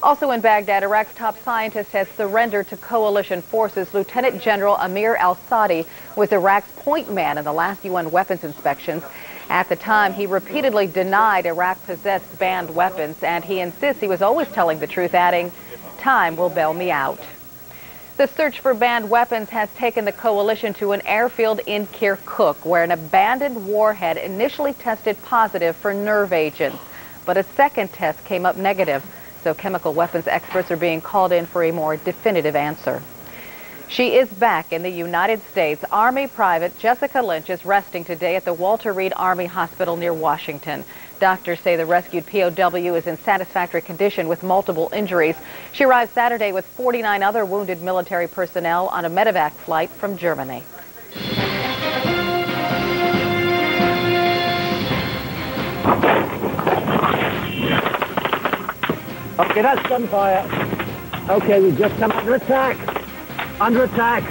Also in Baghdad, Iraq's top scientist has surrendered to coalition forces. Lieutenant General Amir al-Sadi was Iraq's point man in the last UN weapons inspections. At the time, he repeatedly denied Iraq possessed banned weapons, and he insists he was always telling the truth, adding, time will bail me out. The search for banned weapons has taken the coalition to an airfield in Kirkuk, where an abandoned warhead initially tested positive for nerve agents. But a second test came up negative, so chemical weapons experts are being called in for a more definitive answer. She is back in the United States. Army Private Jessica Lynch is resting today at the Walter Reed Army Hospital near Washington. Doctors say the rescued POW is in satisfactory condition with multiple injuries. She arrived Saturday with 49 other wounded military personnel on a medevac flight from Germany. Okay, that's gunfire. Okay, we've just come under attack. Under attack.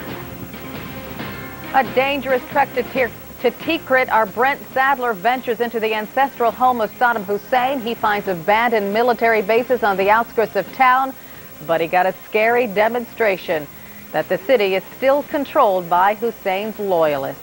A dangerous trek to, Tir- to Tikrit, our Brent Sadler ventures into the ancestral home of Saddam Hussein. He finds abandoned military bases on the outskirts of town, but he got a scary demonstration that the city is still controlled by Hussein's loyalists.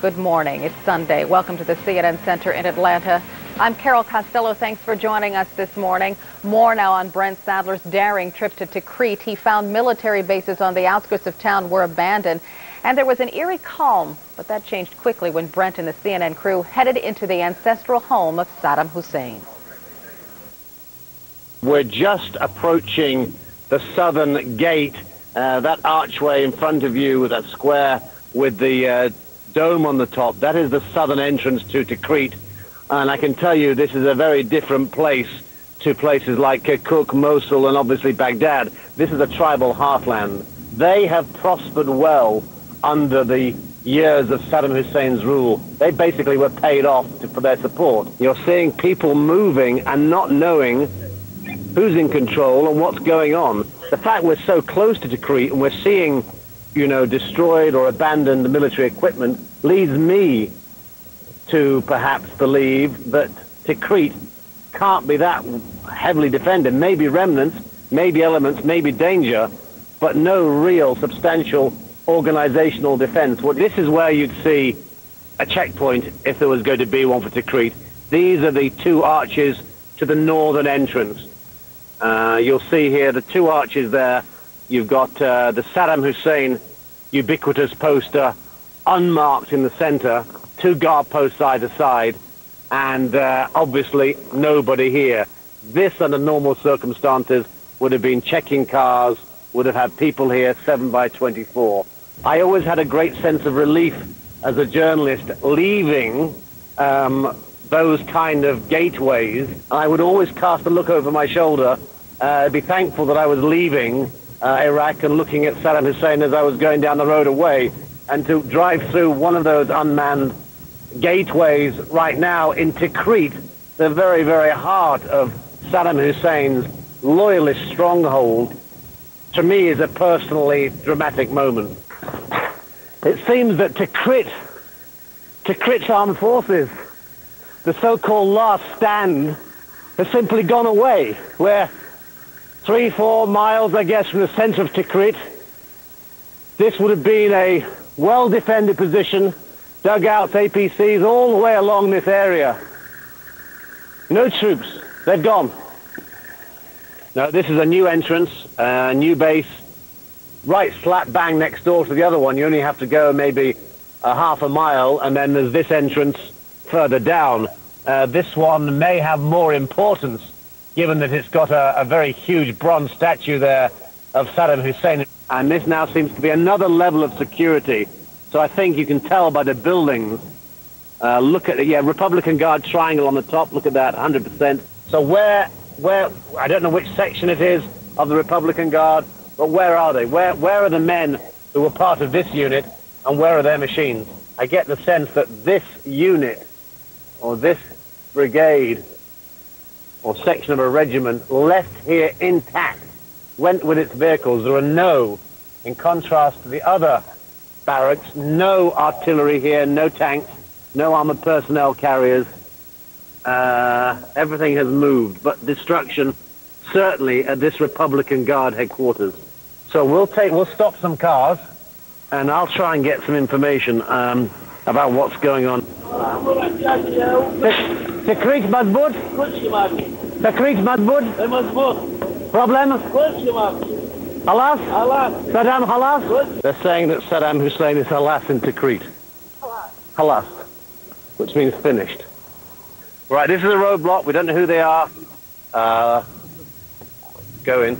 Good morning. It's Sunday. Welcome to the CNN Center in Atlanta. I'm Carol Costello. Thanks for joining us this morning. More now on Brent Sadler's daring trip to Tikrit. He found military bases on the outskirts of town were abandoned, and there was an eerie calm, but that changed quickly when Brent and the CNN crew headed into the ancestral home of Saddam Hussein. We're just approaching the southern gate, uh, that archway in front of you with that square with the uh, dome on the top. That is the southern entrance to Tikrit. And I can tell you this is a very different place to places like Kirkuk, Mosul, and obviously Baghdad. This is a tribal heartland. They have prospered well under the years of Saddam Hussein's rule. They basically were paid off to, for their support. You're seeing people moving and not knowing who's in control and what's going on. The fact we're so close to Tikrit and we're seeing, you know, destroyed or abandoned military equipment leads me to perhaps believe that Tikrit can't be that heavily defended. Maybe remnants, maybe elements, maybe danger, but no real substantial organizational defense. Well, this is where you'd see a checkpoint if there was going to be one for Tikrit. These are the two arches to the northern entrance. Uh, you'll see here the two arches there. You've got uh, the Saddam Hussein ubiquitous poster unmarked in the center, two guard posts side to side, and uh, obviously nobody here. This, under normal circumstances, would have been checking cars, would have had people here 7 by 24. I always had a great sense of relief as a journalist leaving um, those kind of gateways. I would always cast a look over my shoulder, uh, be thankful that I was leaving uh, Iraq and looking at Saddam Hussein as I was going down the road away, and to drive through one of those unmanned gateways right now in Tikrit, the very, very heart of Saddam Hussein's loyalist stronghold, to me is a personally dramatic moment. It seems that Tikrit, Tikrit's armed forces, the so-called last stand, has simply gone away. Where three, four miles, I guess, from the center of Tikrit, this would have been a well-defended position, dugouts, APCs, all the way along this area. No troops. They've gone. Now, this is a new entrance, a new base, right slap bang next door to the other one. You only have to go maybe a half a mile, and then there's this entrance further down. Uh, this one may have more importance, given that it's got a, a very huge bronze statue there of Saddam Hussein. And this now seems to be another level of security. So I think you can tell by the buildings. Uh, look at the yeah, Republican Guard triangle on the top. Look at that, 100%. So where, where, I don't know which section it is of the Republican Guard, but where are they? Where, where are the men who were part of this unit, and where are their machines? I get the sense that this unit or this brigade or section of a regiment left here intact, went with its vehicles. There are no, in contrast to the other barracks, no artillery here, no tanks, no armored personnel carriers. Uh, everything has moved, but destruction certainly at this Republican Guard headquarters. So we'll take, we'll stop some cars, and I'll try and get some information um, about what's going on. تكريت مضبوط تكريت مضبوط مضبوط Halas, Alas. Saddam Halas? What? They're saying that Saddam Hussein is Halas in Tikrit. Halas. Halas. Which means finished. Right, this is a roadblock. We don't know who they are. Uh, going.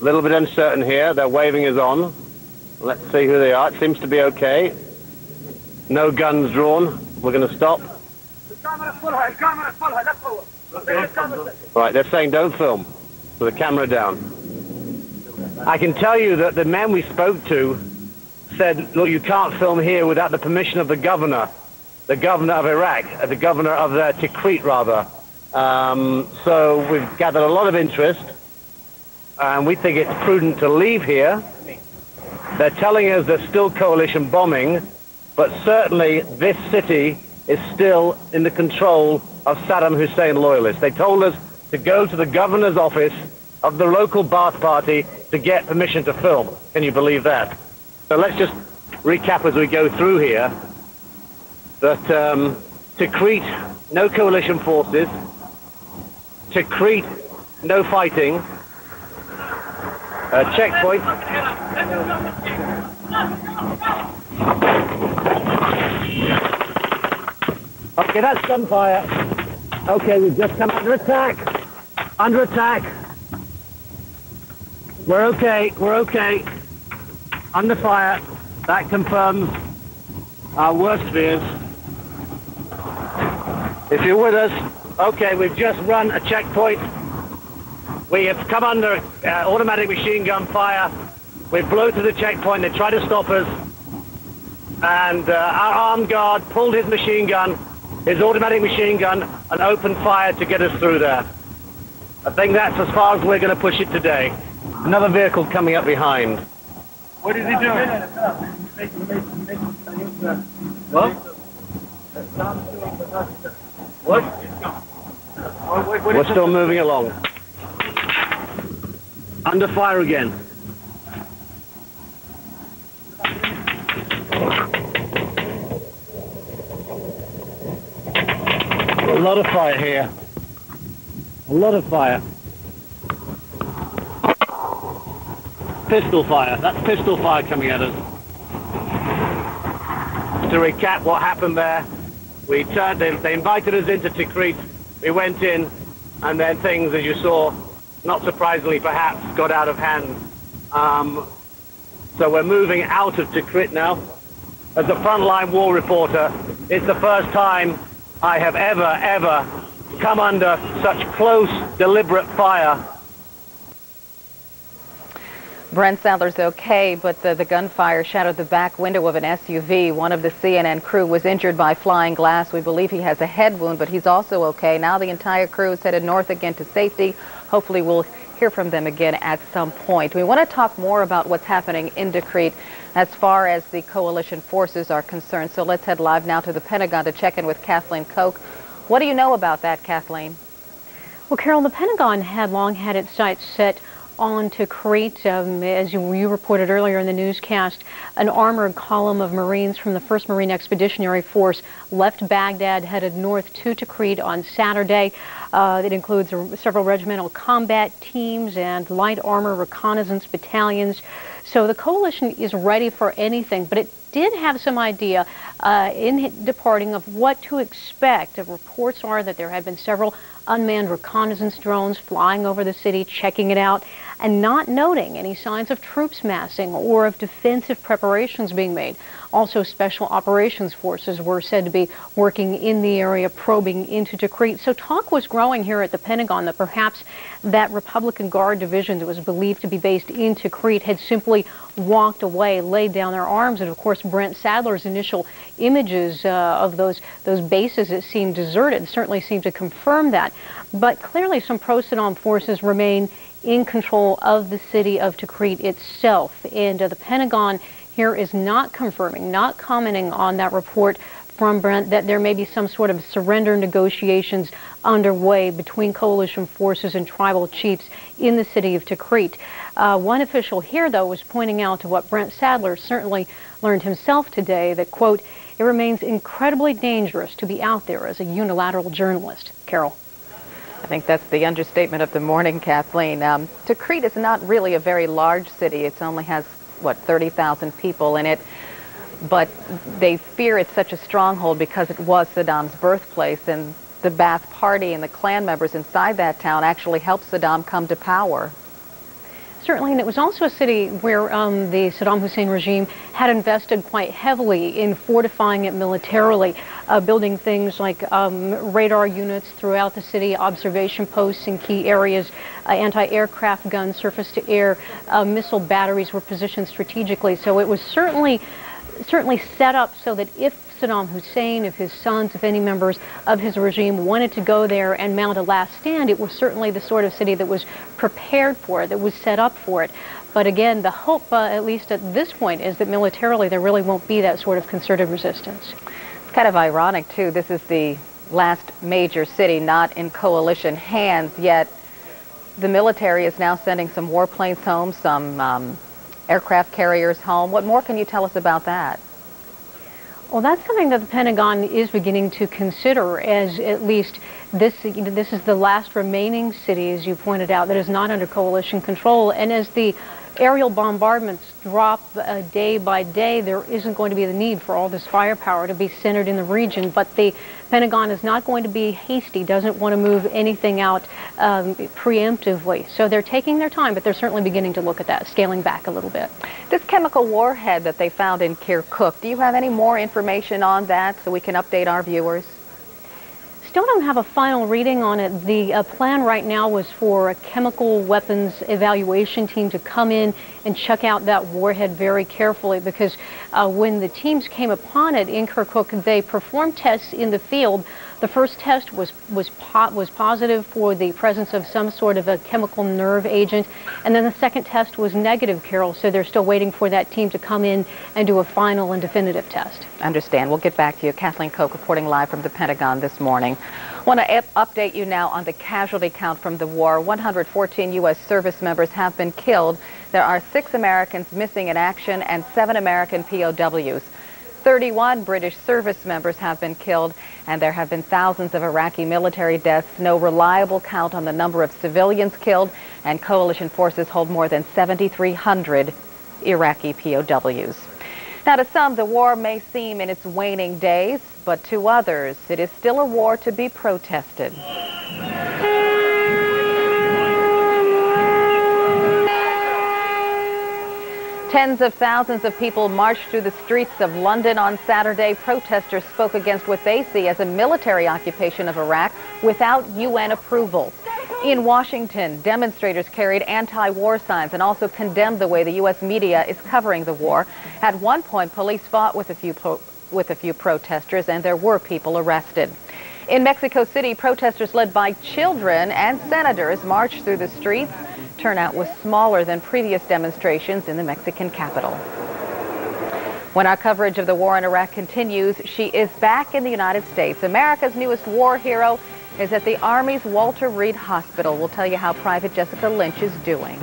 A little bit uncertain here. Their waving is on. Let's see who they are. It seems to be okay. No guns drawn. We're going to stop. Right, they're saying don't film. With the camera down. I can tell you that the men we spoke to said, look, you can't film here without the permission of the governor, the governor of Iraq, uh, the governor of the Tikrit, rather. Um, so we've gathered a lot of interest, and we think it's prudent to leave here. They're telling us there's still coalition bombing, but certainly this city is still in the control of Saddam Hussein loyalists. They told us to go to the governor's office of the local Baath party to get permission to film. Can you believe that? So let's just recap as we go through here that um, Tikrit, no coalition forces, Tikrit, no fighting, uh, checkpoint. Okay, that's gunfire. Okay, we've just come under attack. Under attack. We're okay, we're okay. Under fire. That confirms our worst fears. If you're with us, okay, we've just run a checkpoint. We have come under uh, automatic machine gun fire. We've blown to the checkpoint. They tried to stop us. And uh, our armed guard pulled his machine gun his automatic machine gun and opened fire to get us through there. I think that's as far as we're going to push it today. Another vehicle coming up behind. What is he doing? What? What? We're still moving along. Under fire again. A lot of fire here. A lot of fire. Pistol fire. That's pistol fire coming at us. To recap what happened there, we turned, they, they invited us into Tikrit. We went in, and then things, as you saw, not surprisingly perhaps, got out of hand. Um, so we're moving out of Tikrit now. As a frontline war reporter, it's the first time I have ever, ever come under such close, deliberate fire. Brent Sadler's okay, but the, the gunfire shattered the back window of an SUV. One of the CNN crew was injured by flying glass. We believe he has a head wound, but he's also okay. Now the entire crew is headed north again to safety. Hopefully we'll hear from them again at some point. We want to talk more about what's happening in Tikrit as far as the coalition forces are concerned. So let's head live now to the Pentagon to check in with Kathleen Koch. What do you know about that, Kathleen? Well, Carol, the Pentagon had long had its sights set on Tikrit. Um, as you, you, reported earlier in the newscast, an armored column of Marines from the 1st Marine Expeditionary Force left Baghdad, headed north to Tikrit on Saturday. Uh, it includes several regimental combat teams and light armor reconnaissance battalions. So the coalition is ready for anything, but it did have some idea uh, in departing of what to expect. The reports are that there had been several unmanned reconnaissance drones flying over the city, checking it out. And not noting any signs of troops massing or of defensive preparations being made. Also, special operations forces were said to be working in the area, probing into Tikrit. So talk was growing here at the Pentagon that perhaps that Republican Guard division that was believed to be based in Tikrit had simply walked away, laid down their arms. And of course, Brent Sadler's initial images uh, of those, those bases that seemed deserted certainly seemed to confirm that. But clearly some pro-Saddam forces remain in control of the city of Tikrit itself. And uh, the Pentagon here is not confirming, not commenting on that report from Brent that there may be some sort of surrender negotiations underway between coalition forces and tribal chiefs in the city of Tikrit. Uh, one official here, though, was pointing out to what Brent Sadler certainly learned himself today that, quote, it remains incredibly dangerous to be out there as a unilateral journalist. Carol. I think that's the understatement of the morning, Kathleen. Um, Tikrit is not really a very large city. It only has what, 30,000 people in it. But they fear it's such a stronghold because it was Saddam's birthplace, and the Ba'ath Party and the clan members inside that town actually helped Saddam come to power. Certainly, and it was also a city where um, the Saddam Hussein regime had invested quite heavily in fortifying it militarily, uh, building things like um, radar units throughout the city, observation posts in key areas, uh, anti-aircraft guns, surface-to-air uh, missile batteries were positioned strategically. So it was certainly certainly set up so that if Saddam Hussein, if his sons, if any members of his regime wanted to go there and mount a last stand, it was certainly the sort of city that was prepared for it, that was set up for it. But again, the hope, uh, at least at this point, is that militarily there really won't be that sort of concerted resistance. It's kind of ironic, too. This is the last major city not in coalition hands, yet the military is now sending some warplanes home, some um, aircraft carriers home. What more can you tell us about that? Well, that's something that the Pentagon is beginning to consider as at least this, this is the last remaining city, as you pointed out, that is not under coalition control. And as the aerial bombardments drop uh, day by day, there isn't going to be the need for all this firepower to be centered in the region. But the Pentagon is not going to be hasty, doesn't want to move anything out um, preemptively. So they're taking their time, but they're certainly beginning to look at that, scaling back a little bit. This chemical warhead that they found in Kirkuk, do you have any more information on that so we can update our viewers? Still don't have a final reading on it. The uh, plan right now was for a chemical weapons evaluation team to come in and check out that warhead very carefully because uh, when the teams came upon it in Kirkuk, they performed tests in the field the first test was was po was positive for the presence of some sort of a chemical nerve agent, and then the second test was negative, Carol. So they're still waiting for that team to come in and do a final and definitive test. Understand. We'll get back to you. Kathleen Koch reporting live from the Pentagon this morning. Want to update you now on the casualty count from the war. 114 U.S. service members have been killed. There are six Americans missing in action and seven American POWs. 31 British service members have been killed, and there have been thousands of Iraqi military deaths. No reliable count on the number of civilians killed, and coalition forces hold more than 7,300 Iraqi POWs. Now, to some, the war may seem in its waning days, but to others, it is still a war to be protested. Tens of thousands of people marched through the streets of London on Saturday. Protesters spoke against what they see as a military occupation of Iraq without UN approval. In Washington, demonstrators carried anti-war signs and also condemned the way the U.S. media is covering the war. At one point, police fought with a few, with a few protesters, and there were people arrested. In Mexico City, protesters led by children and senators marched through the streets turnout was smaller than previous demonstrations in the Mexican capital. When our coverage of the war in Iraq continues, she is back in the United States. America's newest war hero is at the Army's Walter Reed Hospital. We'll tell you how Private Jessica Lynch is doing.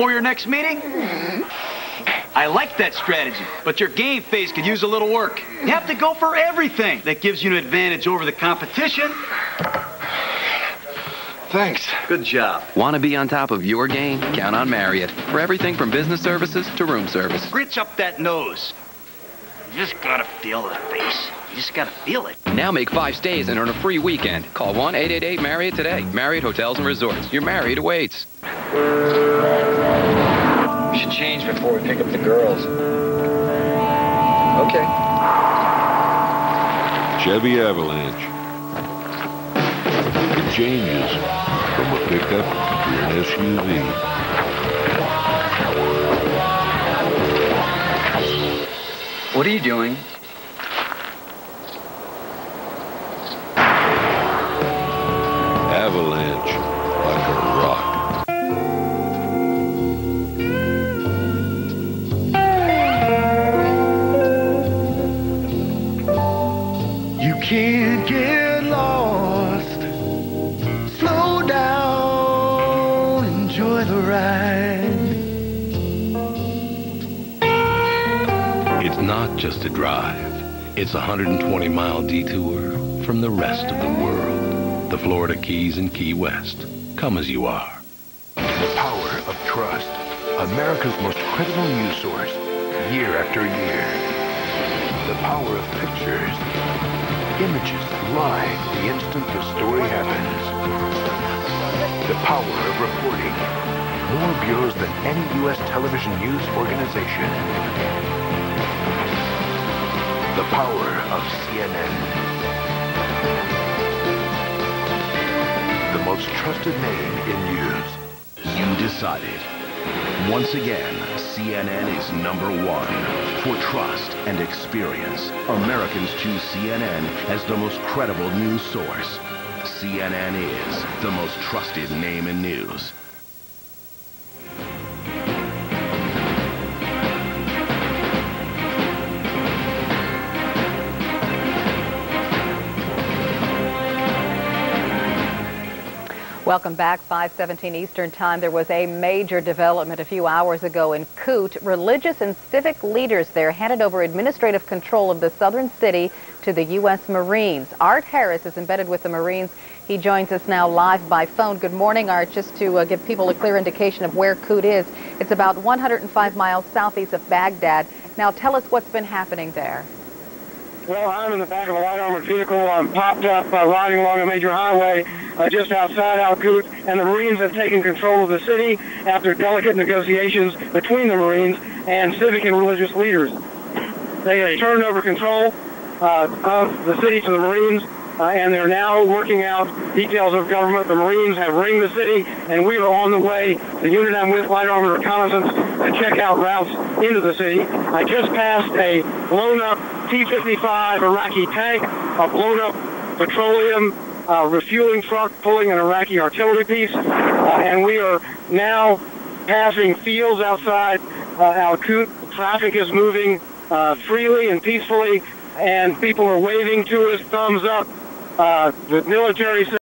Before your next meeting? I like that strategy, but your game face could use a little work. You have to go for everything. That gives you an advantage over the competition. Thanks. Good job. Want to be on top of your game? Count on Marriott for everything from business services to room service. Gritch up that nose. You just gotta feel the face. You just gotta feel it. Now make five stays and earn a free weekend. Call 1 888 Marriott today. Marriott Hotels and Resorts. Your Marriott awaits. We should change before we pick up the girls. Okay. Chevy Avalanche. It changes from a pickup to an SUV. What are you doing? Avalanche like a rock. You can't get lost. Slow down, enjoy the ride. It's not just a drive. It's a 120 mile detour from the rest of the world. The Florida Keys and Key West. Come as you are. The power of trust. America's most credible news source, year after year. The power of pictures. Images live the instant the story happens. The power of reporting. More bureaus than any U.S. television news organization. The power of CNN. Most trusted name in news. You decided. Once again, CNN is number one for trust and experience. Americans choose CNN as the most credible news source. CNN is the most trusted name in news. Welcome back. 517 Eastern Time. There was a major development a few hours ago in Kut. Religious and civic leaders there handed over administrative control of the southern city to the U.S. Marines. Art Harris is embedded with the Marines. He joins us now live by phone. Good morning, Art. Just to uh, give people a clear indication of where Kut is, it's about 105 miles southeast of Baghdad. Now tell us what's been happening there. Well, I'm in the back of a light armored vehicle. I'm popped up uh, riding along a major highway uh, just outside Al Kut, and the Marines have taken control of the city after delicate negotiations between the Marines and civic and religious leaders. They turned over control uh, of the city to the Marines, uh, and they're now working out details of government. The Marines have ringed the city, and we are on the way. The unit I'm with, light armored reconnaissance, to check out routes into the city. I just passed a blown-up T-55 Iraqi tank, a blown-up petroleum uh, refueling truck pulling an Iraqi artillery piece, uh, and we are now passing fields outside uh, Al Kut. Traffic is moving uh, freely and peacefully, and people are waving to us, thumbs up. Uh, the military